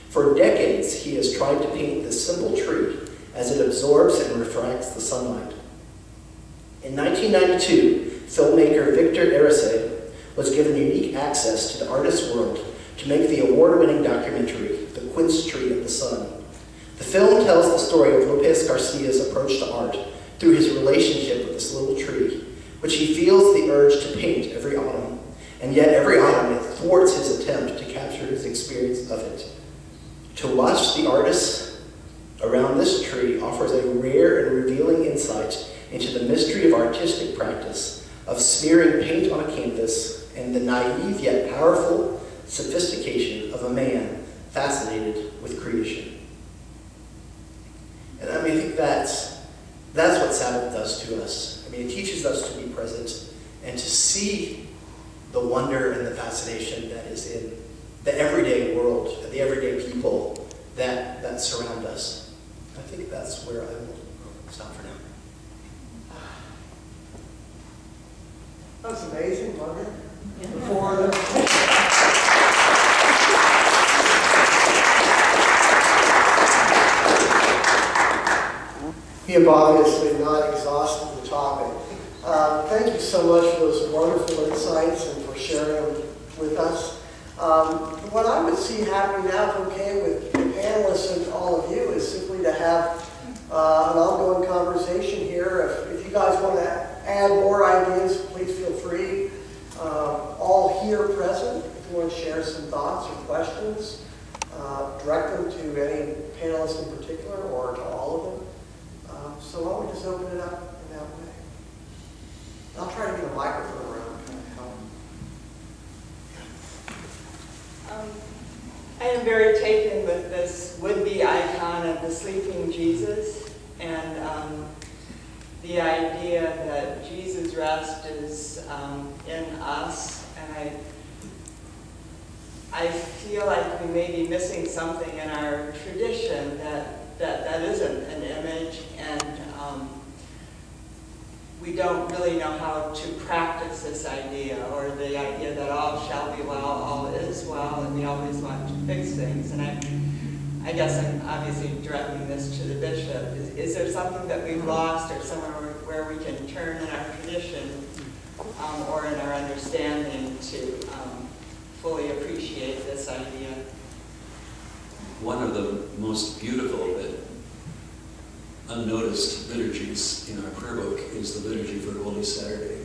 For decades, he has tried to paint this simple tree as it absorbs and refracts the sunlight. In 1992, filmmaker Victor Erice was given unique access to the artist's world to make the award-winning documentary, The Quince Tree of the Sun. The film tells the story of Lopez Garcia's approach to art through his relationship with this little tree, which he feels the urge to paint every autumn, and yet every autumn it thwarts his attempt to capture his experience of it. To watch the artists around this tree offers a rare and revealing insight into the mystery of artistic practice, of smearing paint on a canvas, and the naive yet powerful sophistication of a man fascinated with creation. And I mean, I think that's, that's what Sabbath does to us. I mean, it teaches us to be present and to see the wonder and the fascination that is in the everyday world, the everyday people that, that surround us. I think that's where I will stop for now. That's amazing, wasn't it? Before the. We have obviously not exhausted the topic. Uh, Thank you so much for those wonderful insights and for sharing them with us. Um, What I would see happening now, if okay with the panelists and all of you, is simply to have uh, an ongoing conversation here. If if you guys want to add more ideas, please feel free. Uh, All here present, if you want to share some thoughts or questions, uh, direct them to any panelist in particular or to all of them. Um, So why don't we just open it up in that way? I'll try to get a microphone around, kind of help. Um, I am very taken with this would-be icon of the sleeping Jesus and um, the idea that Jesus' rest is um, in us, and I I feel like we may be missing something in our tradition that that, that isn't an image, and um, we don't really know how to practice this idea or the idea that all shall be well, all is well, and we always want to fix things. And I I guess I'm obviously directing this to the bishop. Is, is there something that we've lost or somewhere where we can turn in our tradition um, or in our understanding to um, fully appreciate this idea? One of the most beautiful but unnoticed liturgies in our prayer book is the liturgy for Holy Saturday.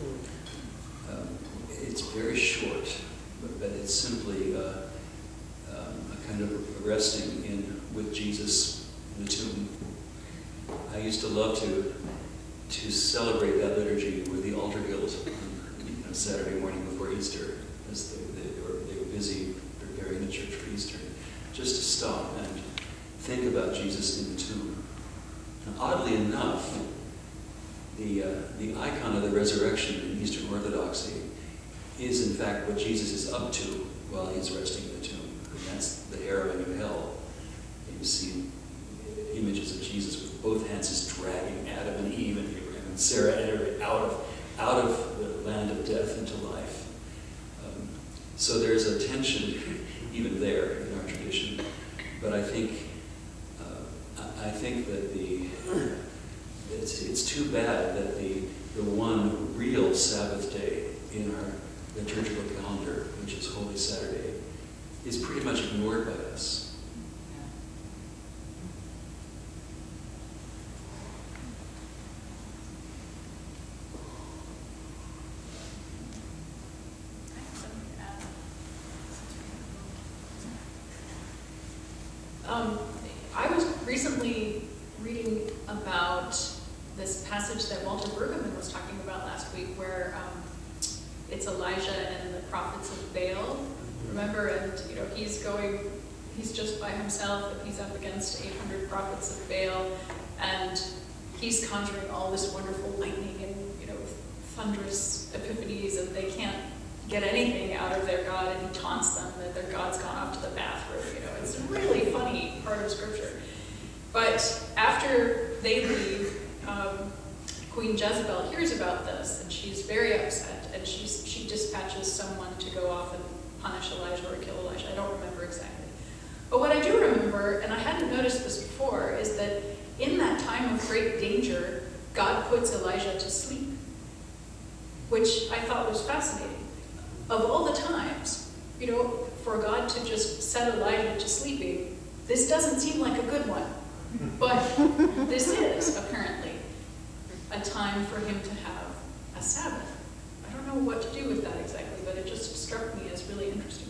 Hmm. Um, it's very short, but, but it's simply uh, kind of resting in with Jesus in the tomb. I used to love to to celebrate that liturgy with the altar guild on you know, Saturday morning before Easter, as they, they, were, they were busy preparing the church for Easter, just to stop and think about Jesus in the tomb. Now, oddly enough, the, uh, the icon of the resurrection in Eastern Orthodoxy is in fact what Jesus is up to while he's resting the arrow into hell. And you see images of Jesus with both hands just dragging Adam and Eve and Abraham and Sarah and out of doesn't seem like a good one, but this is apparently a time for him to have a Sabbath. I don't know what to do with that exactly, but it just struck me as really interesting.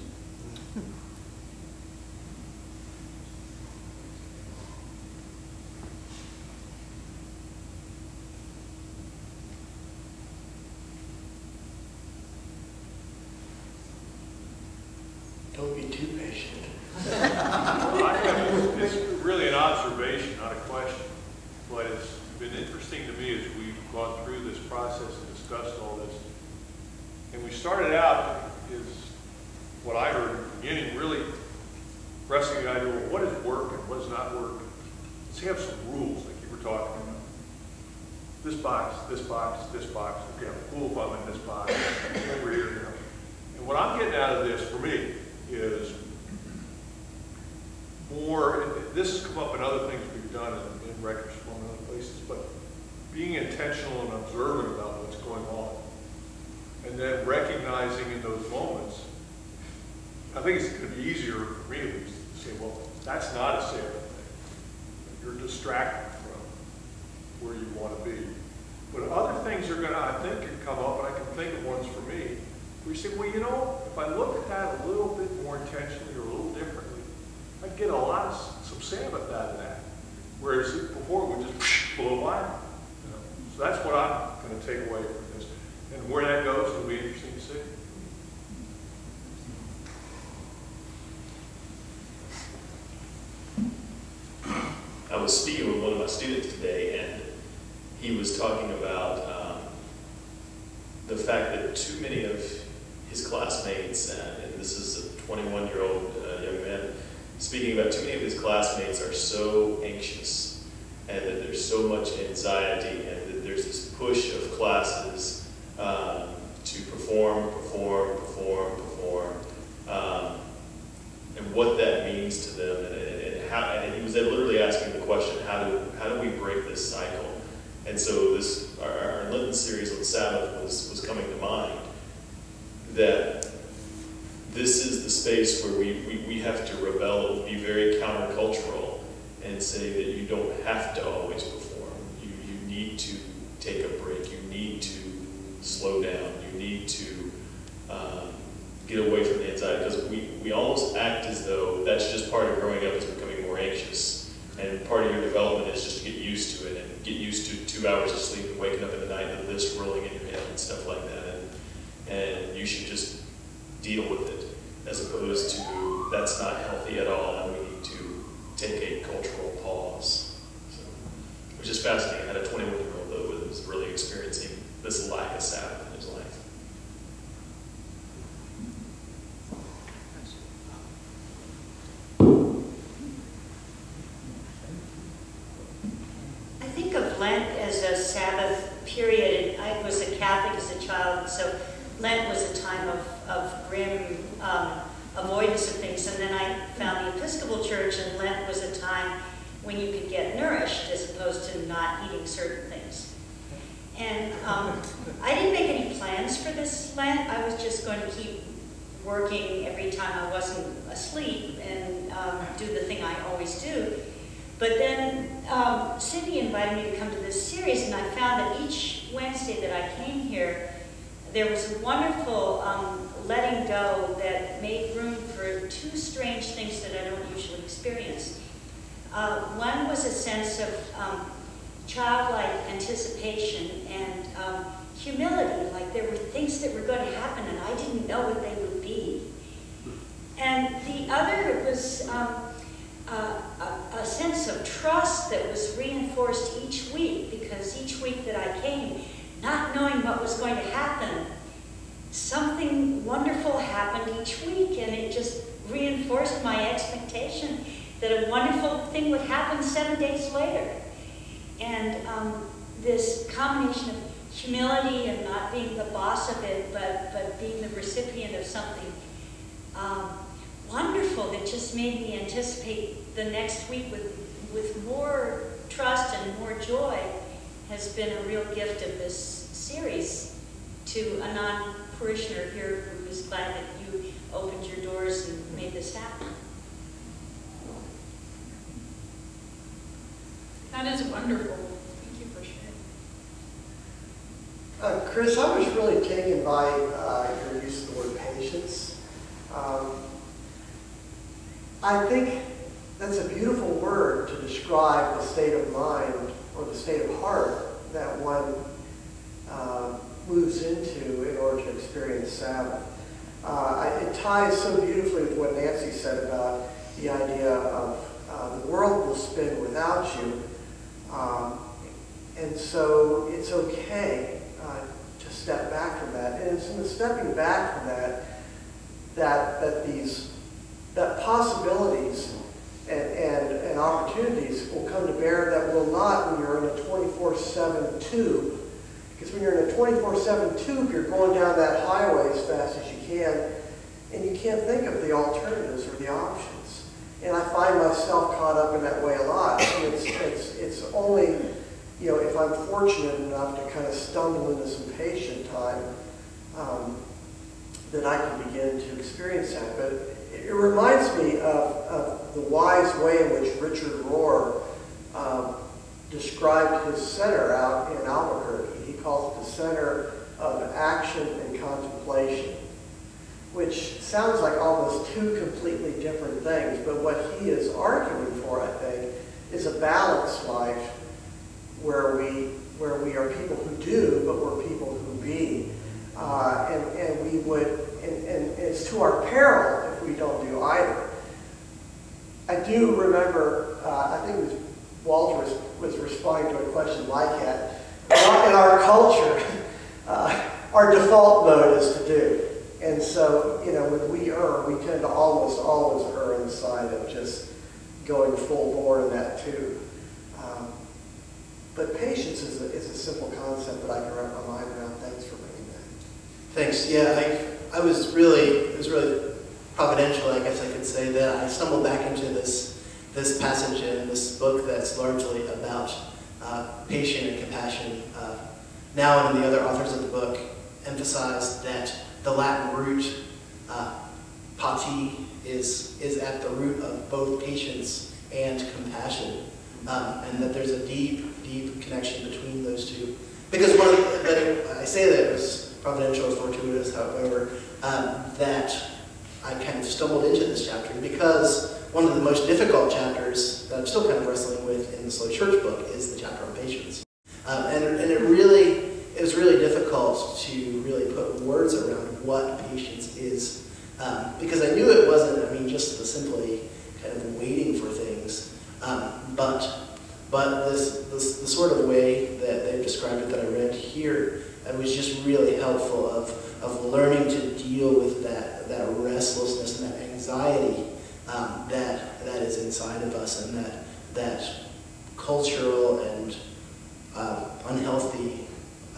And say that you don't have to always perform. You, you need to take a break. You need to slow down. You need to um, get away from the anxiety because we, we almost act as though that's just part of growing up is becoming more anxious. And part of your development is just to get used to it and get used to two hours of sleep and waking up in the night with this rolling in your head and stuff like that. And, and you should just deal with it as opposed to that's not healthy at all and need to take a cultural pause. So, which is fascinating. I had a 21 year old though who was really experiencing this lack of Sabbath in his life. I think of Lent as a Sabbath period. I was a Catholic as a child, so Lent was a time of, of grim um, avoidance of things. And then I the Episcopal Church, and Lent was a time when you could get nourished as opposed to not eating certain things. And um, I didn't make any plans for this Lent. I was just going to keep working every time I wasn't asleep and um, do the thing I always do. But then um, Cindy invited me to come to this series, and I found that each Wednesday that I came here, there was a wonderful um, letting go that made room for two strange things that I don't usually experience. Uh, one was a sense of um, childlike anticipation and um, humility, like there were things that were going to happen and I didn't know what they would be. And the other was um, a, a sense of trust that was reinforced each week because each week that I came, not knowing what was going to happen, something wonderful happened each week and it just reinforced my expectation that a wonderful thing would happen seven days later. And um, this combination of humility and not being the boss of it, but, but being the recipient of something um, wonderful that just made me anticipate the next week with, with more trust and more joy has been a real gift of this series to a non-parishioner here who is glad that you opened your doors and made this happen. That is wonderful. Thank you for sharing. Uh, Chris, I was really taken by uh, your use of the word patience. Um, I think that's a beautiful word to describe the state of mind or the state of heart that one uh, moves into in order to experience Sabbath. Uh, it ties so beautifully with what Nancy said about the idea of uh, the world will spin without you. Um, and so it's okay uh, to step back from that. And it's in the stepping back from that that, that these that possibilities and, and, and opportunities will come to bear that will not when you're in a 24-7 tube. Because when you're in a 24-7 tube, you're going down that highway as fast as you can, and you can't think of the alternatives or the options. And I find myself caught up in that way a lot. It's, it's, it's only, you know, if I'm fortunate enough to kind of stumble into some patient time, um, that I can begin to experience that. But it reminds me of, of the wise way in which Richard Rohr um, described his center out in Albuquerque. He calls it the center of action and contemplation, which sounds like almost two completely different things. But what he is arguing for, I think, is a balanced life where we where we are people who do, but we're people who be. Uh, and, and we would, and, and it's to our peril if we don't do either. I do remember, uh, I think it was Walter was, responding to a question like that. In our culture, uh, our default mode is to do. And so, you know, when we err, we tend to almost always err on the side of just going full bore in that too. Um, But patience is a, is a simple concept that I can wrap my mind around. Thanks for bringing that. Thanks. Yeah, I, I was really, it was really providential, I guess I could say, that I stumbled back into this, this passage in this book that's largely about uh, patience and compassion. Uh, Nouwen and the other authors of the book emphasized that the Latin root, uh, pati, is, is at the root of both patience and compassion. Um, and that there's a deep, deep connection between those two. Because one of the, I say that it was providential or fortuitous, however, um, that I kind of stumbled into this chapter because one of the most difficult chapters that I'm still kind of wrestling with in the Slow Church book is the chapter on patience. Um, and, and it really, it was really difficult to really put words around what patience is. Um, because I knew it wasn't, I mean, just the simply kind of waiting for things. Um, but but this, this, the sort of way that they've described it that I read here it was just really helpful of, of learning to deal with that, that restlessness and that anxiety um, that, that is inside of us and that, that cultural and uh, unhealthy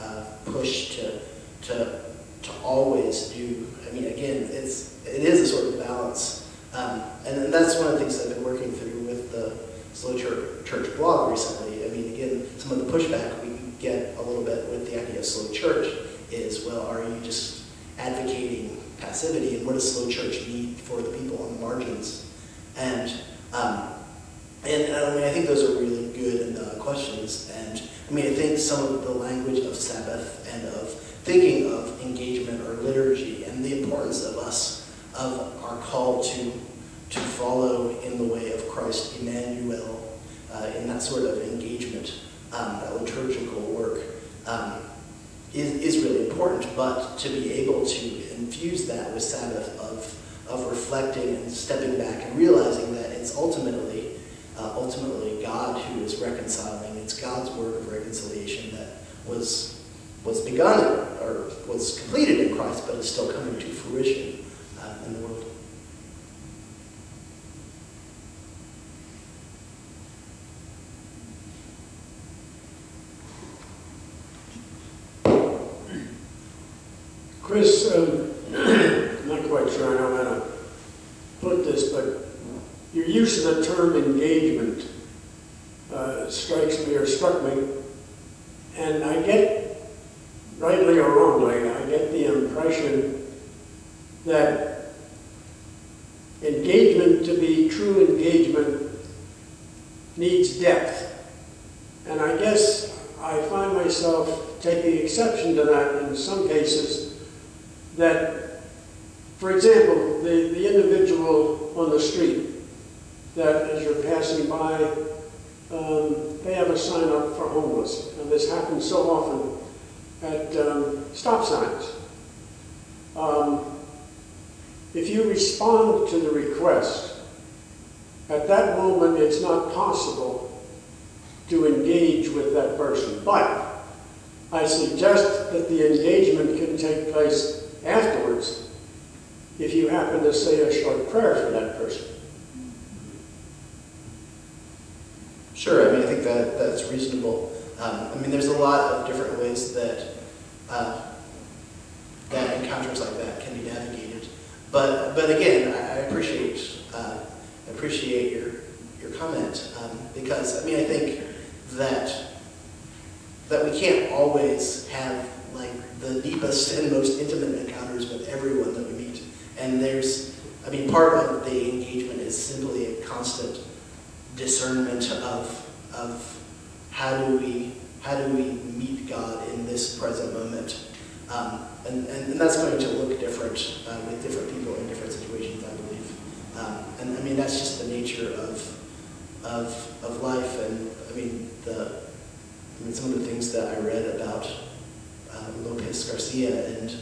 uh, push to, to, to always do. I mean, again, it's, it is a sort of balance. Um, and, and that's one of the things I've been working through with the Slow Church, Church blog recently. I mean, again, some of the pushback we get a little bit with the idea of slow church is, well, are you just advocating passivity, and what does slow church mean for the people on the margins? And um, and I mean, I think those are really good uh, questions. And I mean, I think some of the language of Sabbath and of thinking of engagement or liturgy and the importance of us of our call to to follow in the way of Christ Emmanuel uh, in that sort of engagement um, that liturgical work um, is, is really important, but to be able to infuse that with Sabbath of, of reflecting and stepping back and realizing that it's ultimately, uh, ultimately God who is reconciling. It's God's work of reconciliation that was, was begun or was completed in Christ, but is still coming to fruition uh, in the world. Chris, um, I'm not quite sure I know how to put this, but your use of the term engagement uh, strikes me or struck me, and I get, rightly or wrongly, I get the impression that engagement to be true engagement needs depth. And I guess I find myself taking exception to that in some cases that, for example, the, the individual on the street, that as you're passing by, um, they have a sign up for homeless. And this happens so often at um, stop signs. Um, if you respond to the request, at that moment it's not possible to engage with that person. But I suggest that the engagement can take place afterwards if you happen to say a short prayer for that person. Sure, I mean, I think that that's reasonable. Um, I mean, there's a lot of different ways that uh, that encounters like that can be navigated. But but again, I, appreciate uh, appreciate your your comment um, because I mean, I think that that we can't always have like the deepest and most intimate encounters with everyone that we meet. And there's, I mean, part of the engagement is simply a constant discernment of, of how do we how do we meet God in this present moment. Um, and, and, and, that's going to look different uh, with different people in different situations, I believe. Um, and I mean, that's just the nature of, of, of life. And I mean, the, I mean, some of the things that I read about Lopez Garcia and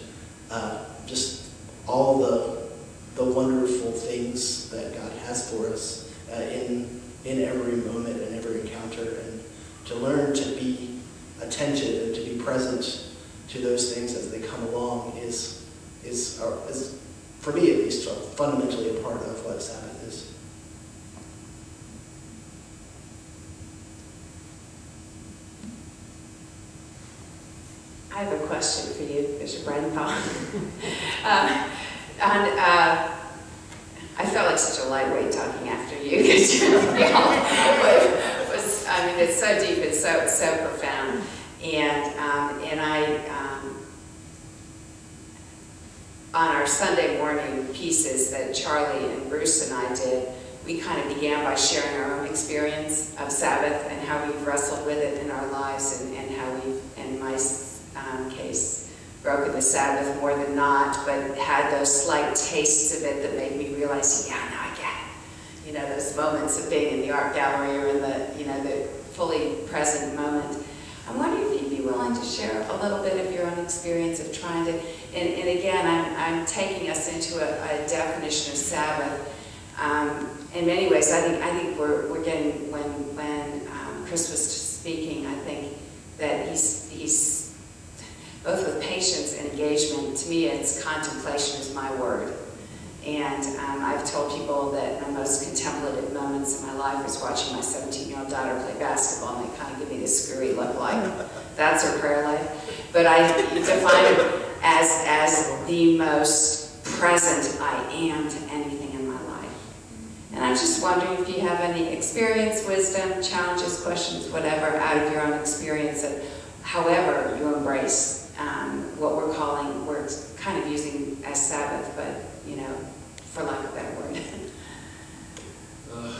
uh, just all the, the wonderful things that God has for us uh, in, in every moment and every encounter. And to learn to be attentive and to be present to those things as they come along is, is, uh, is for me at least, fundamentally a part of what is. I have a question for you, Bishop Breidenthal. uh, on, uh, I felt like such a lightweight talking after you because was, I mean, it's so deep and so so profound, and um, and I um, on our Sunday morning pieces that Charlie and Bruce and I did, we kind of began by sharing our own experience of Sabbath and how we've wrestled with it in our lives and, and how we've, in my um, case, broken the Sabbath more than not, but had those slight tastes of it that made me realize, yeah, now I get it. You know, those moments of being in the art gallery or in the, you know, the fully present moment. I'm wondering if you'd be willing to share a little bit of your own experience of trying to, and, and again, I'm, I'm taking us into a, a definition of Sabbath. Um, in many ways, I think, I think we're, we're getting, when, when um, Chris was speaking, I think that he's, he's both with patience and engagement, to me it's contemplation is my word. And um, I've told people that my most contemplative moments in my life was watching my 17-year-old daughter play basketball, and they kind of give me this screwy look like, that's her prayer life. But I define it as, as the most present I am to anything in my life. And I'm just wondering if you have any experience, wisdom, challenges, questions, whatever, out of your own experience of however you embrace um, what we're calling, we're kind of using as Sabbath, but, you know, for lack of a better word. Uh,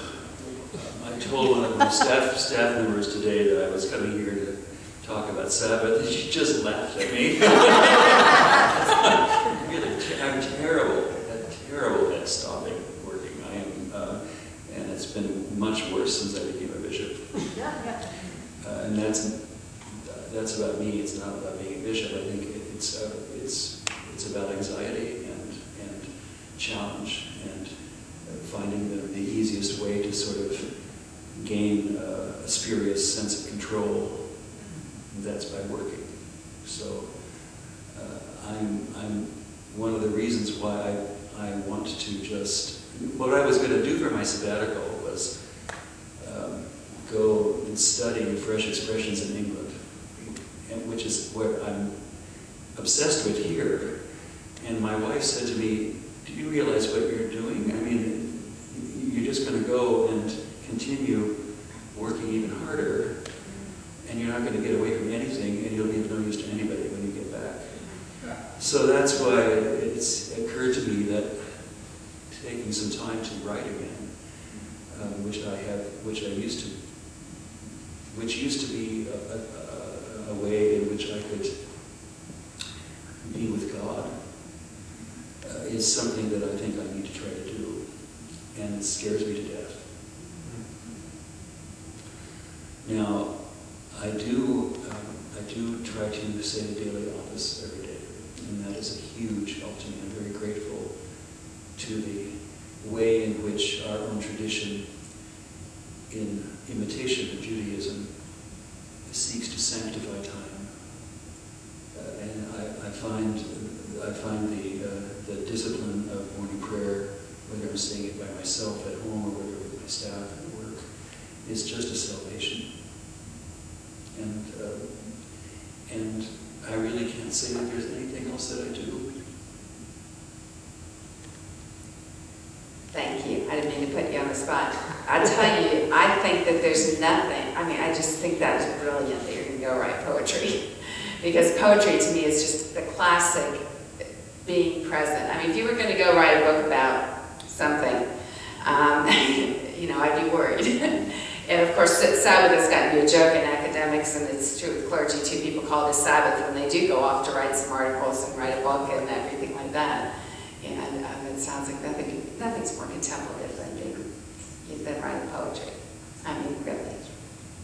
I told one of my staff, staff members today that I was coming here to talk about Sabbath, and she just laughed at me. really, I'm terrible, I'm terrible at stopping working. I am, uh, and it's been much worse since I became a bishop. Uh, and that's that's about me. It's not about being a bishop. I think it's uh, it's it's about anxiety and and challenge and uh, finding the, the easiest way to sort of gain uh, a spurious sense of control. That's by working. So uh, I'm I'm one of the reasons why I I want to just what I was going to do for my sabbatical was um, go and study fresh expressions in England and which is what I'm obsessed with here. And my wife said to me, do you realize what you're doing? I mean, you're just going to go and continue working even harder, and you're not going to get away from anything, and you'll be of no use to anybody when you get back. So that's why it's occurred to me that taking some time to write again, um, which I have, which I used to, which used to be a, a, a way in which I could be with God uh, is something that I think I need to try to do. And it scares me to death. Now, I do, um, I do try to say the daily office every day. And that is a huge help to me. I'm very grateful to the way in which our own tradition in imitation of Judaism seeks to sanctify time. Uh, and I, I, find I find the uh, the discipline of morning prayer, whether I'm saying it by myself at home or whether with my staff at work, is just a salvation. And uh, and I really can't say that there's anything else that I do. Thank you. I didn't mean to put you on the spot. I tell you, I think that there's nothing, I mean, I just think that is brilliant that you're going to go write poetry. because poetry to me is just the classic being present. I mean, if you were going to go write a book about something, um, you know, I'd be worried. and of course, Sabbath has gotten to be a joke in academics, and it's true with clergy too. People call it Sabbath when they do go off to write some articles and write a book and everything like that. And um, it sounds like nothing, nothing's more contemplative than being, than writing poetry. I mean, really.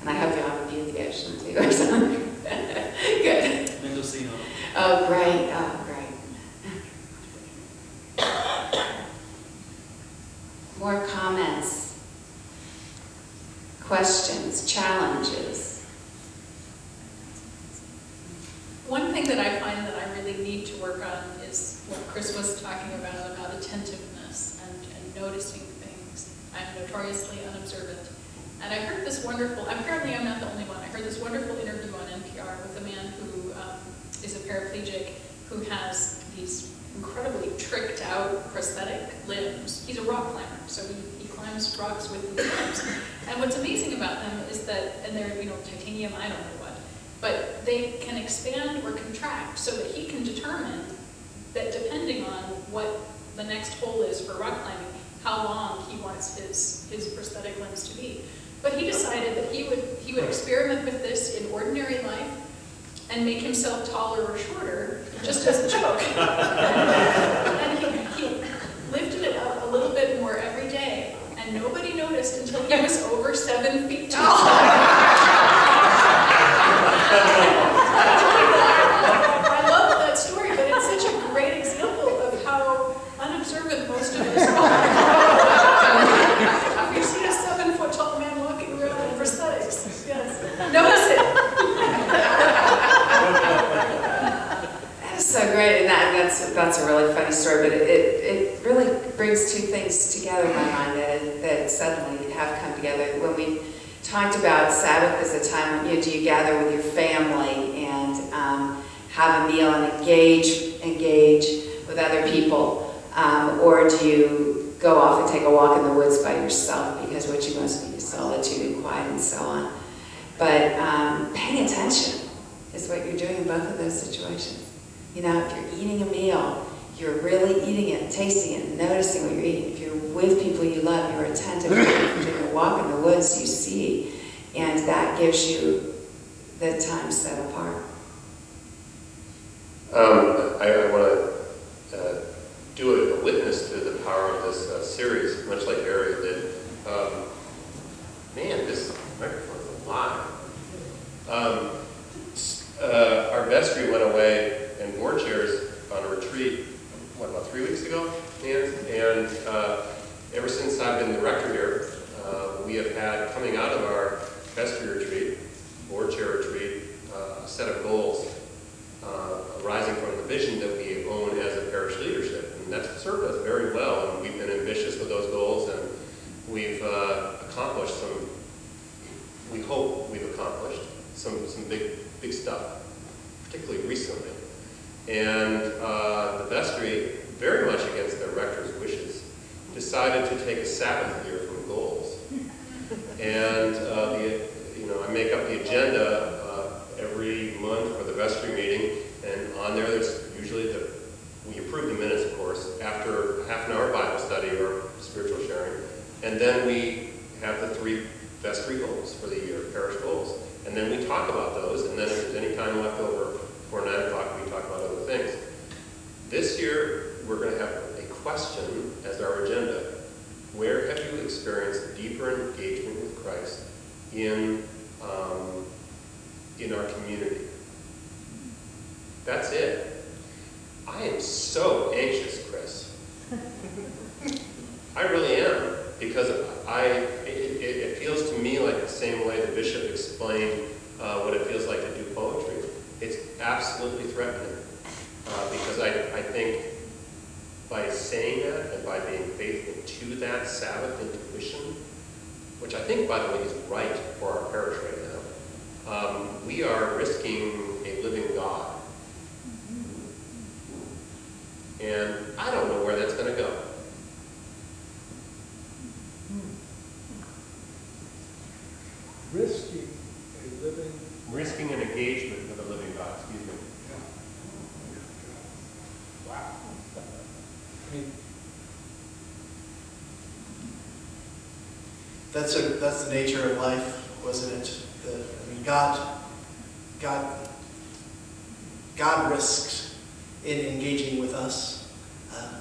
And I hope you have a view of the ocean too, or something. Good. Mendocino. Oh, great. Oh, great. More comments, questions, challenges. One thing that I find that I really need to work on is what Chris was talking about, about attentiveness and, and noticing things. I'm notoriously unobservant. And I heard this wonderful, apparently I'm not the only one, I heard this wonderful interview on NPR with a man who um, is a paraplegic who has these incredibly tricked out prosthetic limbs. He's a rock climber, so he, he climbs rocks with these limbs. And what's amazing about them is that, and they're, you know, titanium, I don't know what, but they can expand or contract so that he can determine that depending on what the next hole is for rock climbing, how long he wants his, his prosthetic limbs to be. But he decided that he would, he would experiment with this in ordinary life and make himself taller or shorter, just as a joke. and he, he lifted it up a little bit more every day, and nobody noticed until he was over seven feet tall. I love that story, but it's such a great example of how unobservant most of us are. Have you seen a seven-foot tall man walking around in prosthetics? Yes. Notice it. That is so great, and that, that's, a really funny story, but it, it, it really brings two things together in my mind that, that suddenly have come together. When we talked about Sabbath as a time when you, do you gather with your family and um, have a meal and engage, engage with other people, um, or do you go off and take a walk in the woods by yourself because what you most need is solitude and quiet and so on. But um, paying attention is what you're doing in both of those situations. You know, if you're eating a meal, you're really eating it, tasting it, noticing what you're eating. If you're with people you love, you're attentive. If you're doing a walk in the woods, you see. And that gives you the time set apart. Um, I, I want to uh, do a, a witness to the power of this uh, series, much like Ariel did. Um, man, this microphone's alive. Um, uh, our vestry went away board chairs on a retreat, what, about three weeks ago? And, and uh, ever since I've been the rector here, uh, we have had, coming out of our vestry retreat, board chair retreat, uh, a set of goals uh, arising from the vision that we own as a parish leadership. And that's served us very well, and we've been ambitious with those goals, and we've uh, accomplished some, we hope we've accomplished some, some big, big stuff, particularly recently. And uh, the vestry, very much against their rector's wishes, decided to take a Sabbath year from goals. And uh, the, you know, I make up the agenda uh, every month for the vestry meeting, and on there, there's usually the, we approve the minutes, of course, after half an hour Bible study or spiritual sharing, and then we have the three vestry goals for the year, parish goals, and then we talk about those, and then if there's any time left over before nine o'clock, we talk about other things. This year, we're going to have a question as our agenda. Where have you experienced deeper engagement with Christ in, um, in our community? That's it. I am so anxious, Chris. I really am, because I, it, it, it feels to me like the same way the bishop explained uh, what it feels like to do poetry. It's absolutely threatening, uh, because I, I think by saying that and by being faithful to that Sabbath intuition, which I think, by the way, is right for our parish right now, um, we are risking a living God. And I don't know where that's going to go. Risking a living. Risking an engagement with a living God, excuse me. Wow. I mean, That's the nature of life, wasn't it? The, I mean, God, God, God risked in engaging with us. Uh,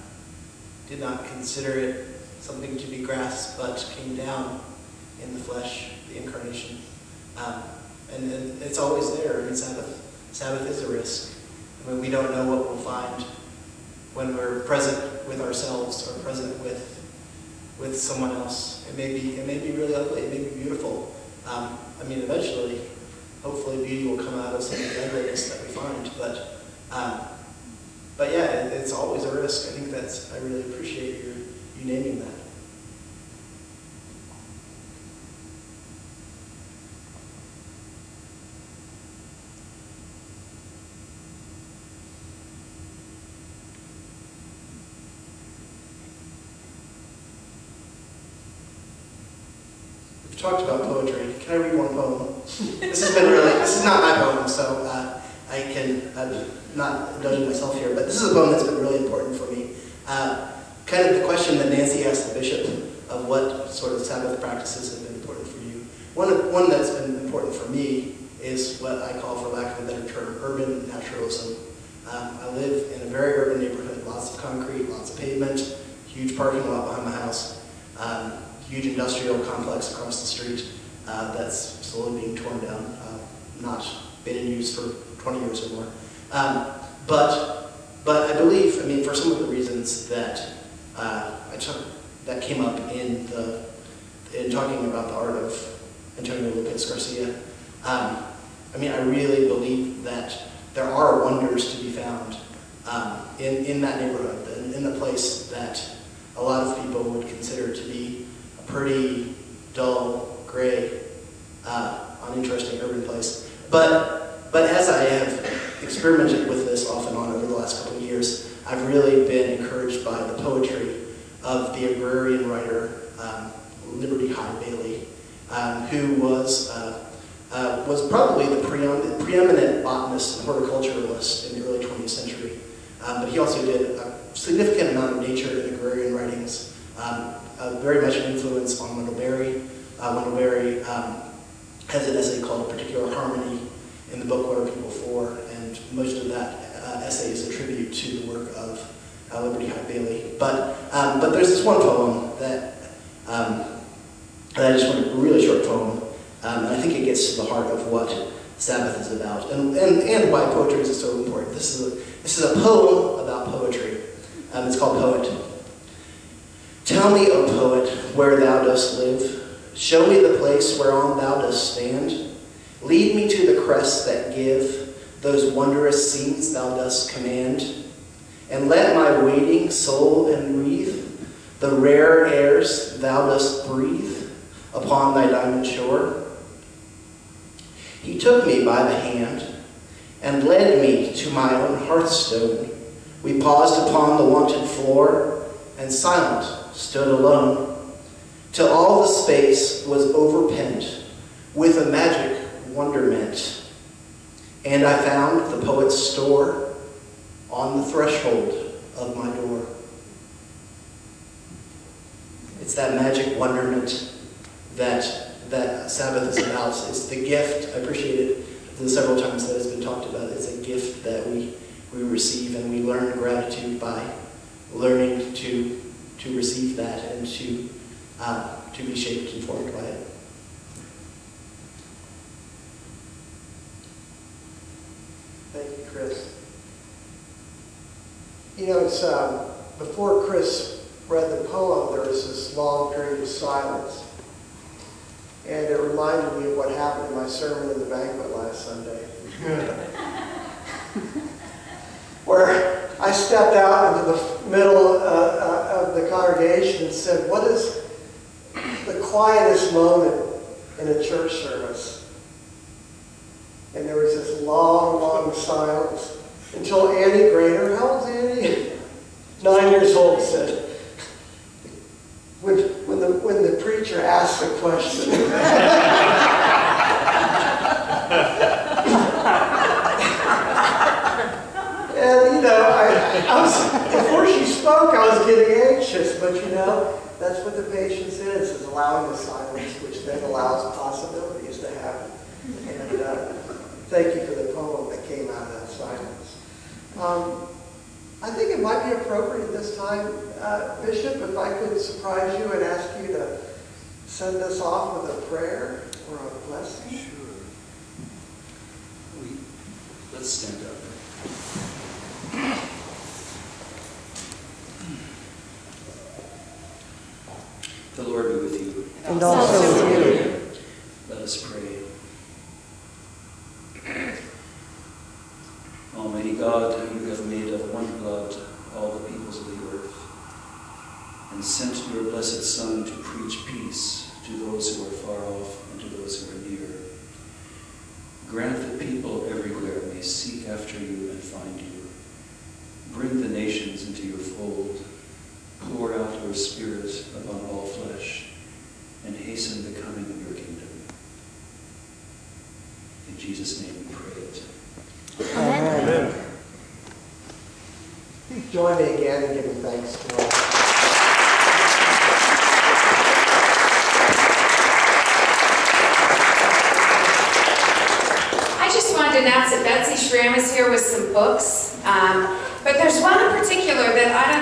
did not consider it something to be grasped, but came down in the flesh, the incarnation. Um, and, and it's always there. I mean, Sabbath, Sabbath is a risk. I mean, we don't know what we'll find when we're present with ourselves or present with with someone else. It may be it may be really ugly. It may be beautiful. Um, I mean, eventually, hopefully, beauty will come out of some of the ugliness that we find. But um, but yeah, it, it's always a risk. I think that's I really appreciate you you naming that. Talked about poetry. Can I read one poem? this has been really, this is not my poem, so uh, I can, I'm not indulging myself here, but this is a poem that's been really important for me. Uh, kind of the question that Nancy asked the bishop of what sort of Sabbath practices have been important for you. One, one that's been important for me is what I call, for lack of a better term, urban naturalism. Um, I live in a very urban neighborhood, lots of concrete, lots of pavement, huge parking lot behind huge industrial complex across the street uh, that's slowly being torn down, uh, not been in use for 20 years or more. Um, but, but I believe, I mean, for some of the reasons that uh, I took, that came up in the, in talking about the art of Antonio Lopez Garcia, um, I mean, I really believe that there are wonders to be found um, in, in that neighborhood, in, in the place that a lot of people would consider to be pretty dull, gray, uh, uninteresting urban place. But, but as I have experimented with this off and on over the last couple of years, I've really been encouraged by the poetry of the agrarian writer um, Liberty Hyde Bailey, um, who was uh, uh, was probably the preeminent, preeminent botanist and horticulturalist in the early 20th century. Um, but he also did a significant amount of nature and agrarian writings, um, uh, very much an influence on Wendell Berry. Uh, Wendell Berry um, has an essay called A Particular Harmony in the book What Are People For? And most of that uh, essay is a tribute to the work of uh, Liberty Hyde Bailey. But, um, but there's this one poem that, um, that I just want a really short poem um, and I think it gets to the heart of what Sabbath is about and, and, and why poetry is so important. This is a, this is a poem about poetry. Um, it's called Poet. Tell me, O poet, where thou dost live. Show me the place whereon thou dost stand. Lead me to the crests that give those wondrous scenes thou dost command. And let my waiting soul enwreathe the rare airs thou dost breathe upon thy diamond shore. He took me by the hand and led me to my own hearthstone. We paused upon the wonted floor and silent stood alone, till all the space was overpent with a magic wonderment. And I found the poet's store on the threshold of my door. It's that magic wonderment that that Sabbath is about. It's the gift, I appreciate it the several times that it's been talked about. It's a gift that we, we receive and we learn gratitude by learning to, to receive that and to, uh, to be shaped and formed by it. Thank you, Chris. You know, it's um, before Chris read the poem, there was this long period of silence. And it reminded me of what happened in my sermon in the banquet last Sunday. Where I stepped out into the middle uh, uh, of the congregation and said, What is the quietest moment in a church service? And there was this long, long silence until Annie Grainer, how old's Annie? Nine years old, said, when, when, the, when the preacher asks a question. and, you know, I, I was, before she spoke, I was getting anxious, but, you know, that's what the patience is, is allowing the silence, which then allows possibilities to happen. And uh, thank you for the poem that came out of that silence. Um, I think it might be appropriate this time, uh, Bishop, if I could surprise you and ask you to send us off with a prayer or a blessing. Sure. We, let's stand up. The Lord be with you. And also with you. Let us pray. Almighty God, you have made of one blood all the peoples of the earth, and sent your blessed Son to preach peace to those who are far off and to those who are near. Grant that people everywhere may seek after you and find you. Bring the nations into your fold pour out your Spirit upon all flesh, and hasten the coming of your kingdom. In Jesus' name we pray it. Amen. Amen. Please join me again in giving thanks to all. announce that Betsy Schramm is here with some books. Um, but there's one in particular that I don't